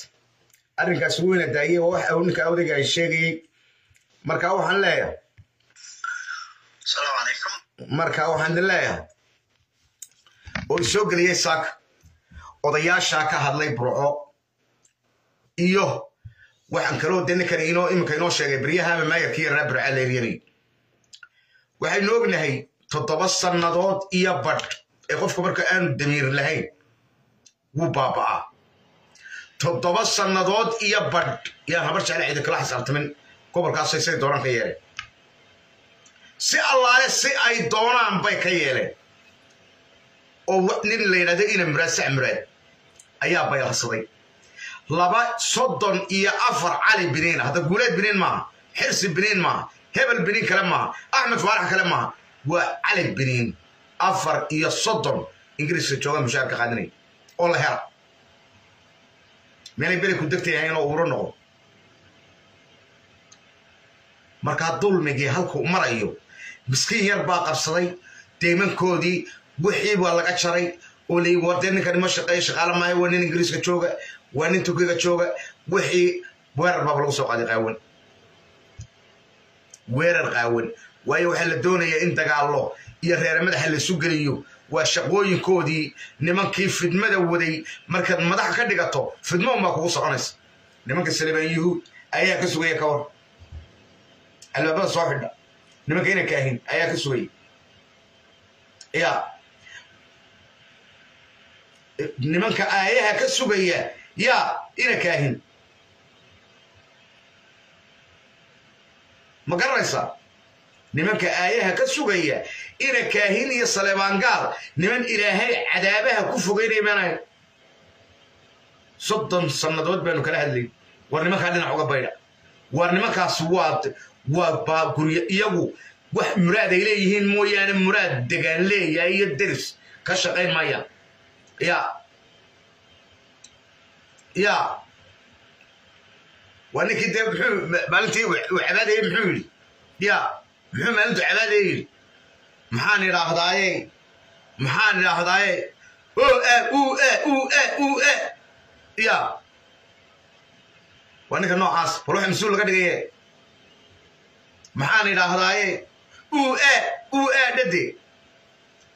arrinkaas wayna daayey oo waxa uu ninka odayga ay sheegayey marka waxaan leeyahay asalaamu calaykum marka waxaan idin leeyahay. Oo isoo geliyey saaka odayaashaa ka hadlay burco. Iyo waxaan kaloo de ninkan inoo iminka inoo sheegay beryahama maayarkii yaraa burca leeryanay waxaynu ognahay toddoba sannadood iyo badh ee qofka marka aanu damiir lahayn wuu baaba'aa. Toddoba sannadood iyo badh. Yaan habar jecla cidi kala xisaabtamin gobolkaasay say doonaan ka yeeleen si allaale si ay doonaan bay ka yeeleen. Oo nin la yidhahdo ina muraad sac muraad ayaa bayaqsaday laba soddon iyo afar cali biniin. Hadda guuleed biniin maaha xirsi biniin maaha hebel biniin kale maaha axmed faarax kale maaha. Waa cali biniin. Afar iyo soddon. Ingiriiska jooga mushaar ka qaadanaya oo la hela. Meelay beli ku degtayahay inuu uuro noqdo markaa dulmigii halkuu marayo miskiin yar baa qabsaday deymankoodii wixii baa laga jaray oo la war dee ninkani ma shaqeeyo shaqaale maayo waa nin ingiriiska jooga waa nin turkiga jooga wixii weerar baaba lagu soo qaaday qaawan. Weerar qaawan. Waayo waxaa la doonayaa in dagaallo iyo reere madaxa la isu geliyo waa shaqooyinkoodii nimankii fidmada waday. Markaad madaxa ka dhigato fidmo unbaa kugu soconaysa. Nimanka saliban yuhuud ayaa ka sugaya ka war. Albaabada soo xidha nimanka ina kaahin ayaa ka sugaya ya nimanka aayaha ka sugaya yaa ina kaahin ma garanaysaa nimanka aayaha ka sugaya ina kaahin iyo saleebaangaal niman ilaahay cadaabaha ku fogeynaya maanahay soddon sannadood baanu kala hadlay. War nimankaa dhinac uga baydha war nimankaas waa waa baa guryo iyagu wax muraad ay leeyihiin mooyaane muraad degaan leeyahay iyo deris ka shaqayn maayaan ya ya waa ninkii dee muxuu maalintii uu cabaadayey muxuu yidhi? Ya muxuu maalintu cabaadaya yidhi? Maxaan idhaahdaaye? Maxaan idhaahdaaye? O a u a u a u a ya waa ninka noocaas bal waxa mas'uul laga dhigaye maxaan idhaahdaaye u a u a dhade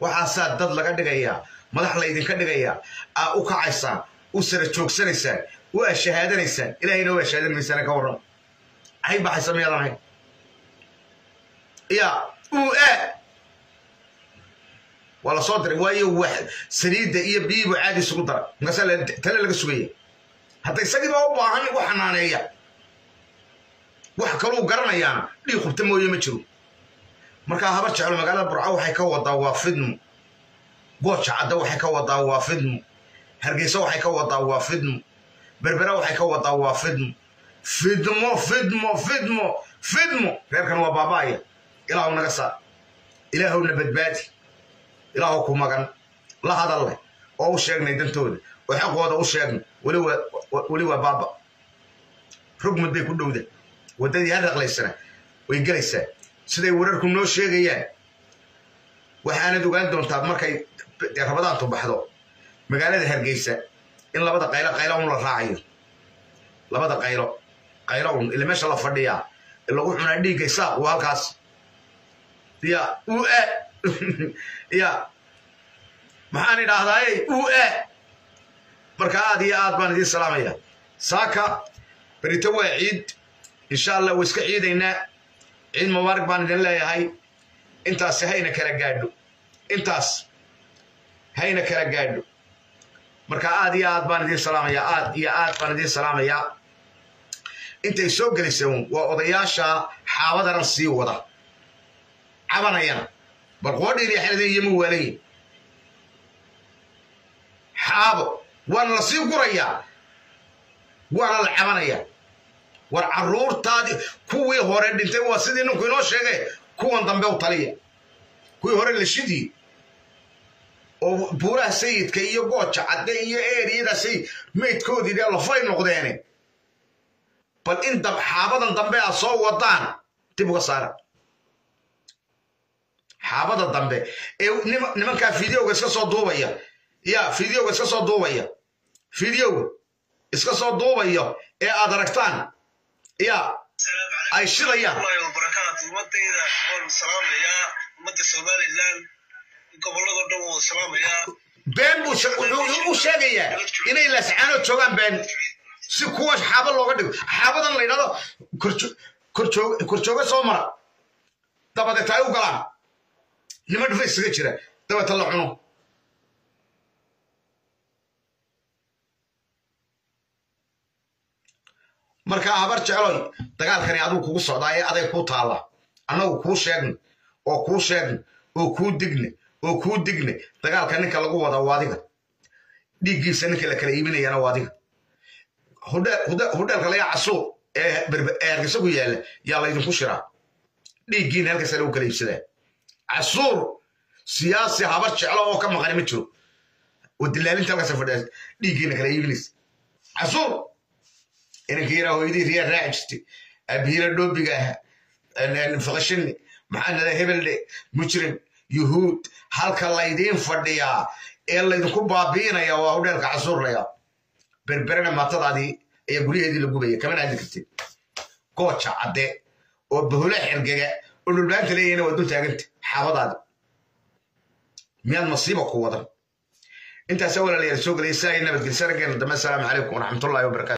waxaasaa dad laga dhigayaa madax laydinka dhigayaa aa u kacaysaan u sara joogsanaysaan u ashahaadanaysaan ilahayna u ashahaadan maysaan ka warran. Hay baxaysa miyaadan ya uu a waa la soo diray waayo wax saliidda iyo biyibu caadi isugu dara markaasaa tale laga sugaya hadda isagiibaa u baahan igu xanaaneeya wax kaluu garanayaana dhiig qubta mooye ma jiro. Markaa habar jeclo magaalada burco waxay ka wadaa waa fidmo gooja cadda waxay ka wadaa waa fidmo hargeysa waxay ka wadaa waa fidmo berbera waxay ka wadaa waa fidmo fidmo fidmo fidmo fidmo. Reerkan waa baaba'aya. Ilaahu naga saar. Ilaahowna badbaadi. Ilaahu ku magan. La hadal leh. Oo u sheegnay dantooda. Oo xaqooda u sheegnay. Weli waa baaba. Rugmad bay ku dhowda waddadii hadaqlaysana way gelaysaa siday wararku noo sheegayaan. Waxaanad ogaan doontaa markay rabadaantu baxdo. Magaalada hargeysa in labada qaylo qaylo un la raacayo. Labada qaylo qaylo un ila meesha la fadhiyaa lagu cunaa dhiigga isaaq waa halkaas. Ya u ya maxaan idhaahdaaye u marka aad iyo aad baan idiin salaamaya saaka berito waa ciid insha allah waa iska ciidaynaa. Ciid mubaarak baan idin leeyahay. Intaasi hayna kala gaadho. Intaas hayna kala gaadho. Marka aad iyo aad baan idiin salaamayaa aad iyo aad baan idiin salaamayaa intay soo geliseen waa odayaasha xaabadaran sii wada. Cabanayana bal qoodhiin iyo xeladin iyo ma waalayin xaabo waana la sii gurayaa. Waana la cabanayaa war carruurtaadii kuwii hore dhintay waa sidii ninku inoo sheegay kuwan dambe u taliya. Kuwii hore la shidii oo buuraha sayidka iyo gooja cadde iyo eeriyadaasay maydkoodii dee lafay noqdeene. Bal in xaabadan dambe aad soo wadaan dib uga saara. Xaabada dambe. Ee nimankaa fideoga iska soo duubaya. Ya fideoga iska soo duubaya. Fideoga iska soo duubaya ee aad aragtaan ya ay shidayaan ummadayda waan salaamayaa ummadda somalilan gobolladoo dhan waan salaamayaa been buu wuxuu u sheegayaa inay laascaanood joogaan been si kuwa xaaba looga dhigo xaabadan la yidhahdo korjooga soo mara dabadeeta ay u galaan nima dhufa isaga jira dabeeta la cuno marka habar jecloy dagaalkani aduu kugu socdaa ee aday kuu taalla. Annagu kuu sheegna oo kuu sheegna oo kuu digna oo kuu digna dagaalka ninka lagu wada waa adiga dhiiggiisa ninka la kala iibinayana waa adiga hudheelka laga casuuq ee hargeysa ku yaalla yaa laydinku shiraa. Dhiiggiina halkaasa lagu kala iibsadaa casuur siyaasi habar jeclo oo ka maqani ma jiro. Oo dilaalinta halkaasa fadhiya dhiiggiina kala iibinaysa. Casuur inankii yaraa hooyadii riyaa raaci jirtay abihiira dhoobiga ahaa faqashani maxaanada hebelde mujrim yuhuud halka laydiin fadhiyaa ee laydinku baabiinaya waa hudheelka casuurlaya berberena maatadaadii ayaa guryaheedii la gubaya kamana hadli kartid gooja cadde oo bahula xergega oo dhulbaanta leeyahna waa dul taaganta xaabadaadi miyaad masiiba ku wadan intaasaa walaalayaal soo gelaya saa ay nabadgelisa raggeena dambe asalaamu calaykum waraxmatullahi wabarakatu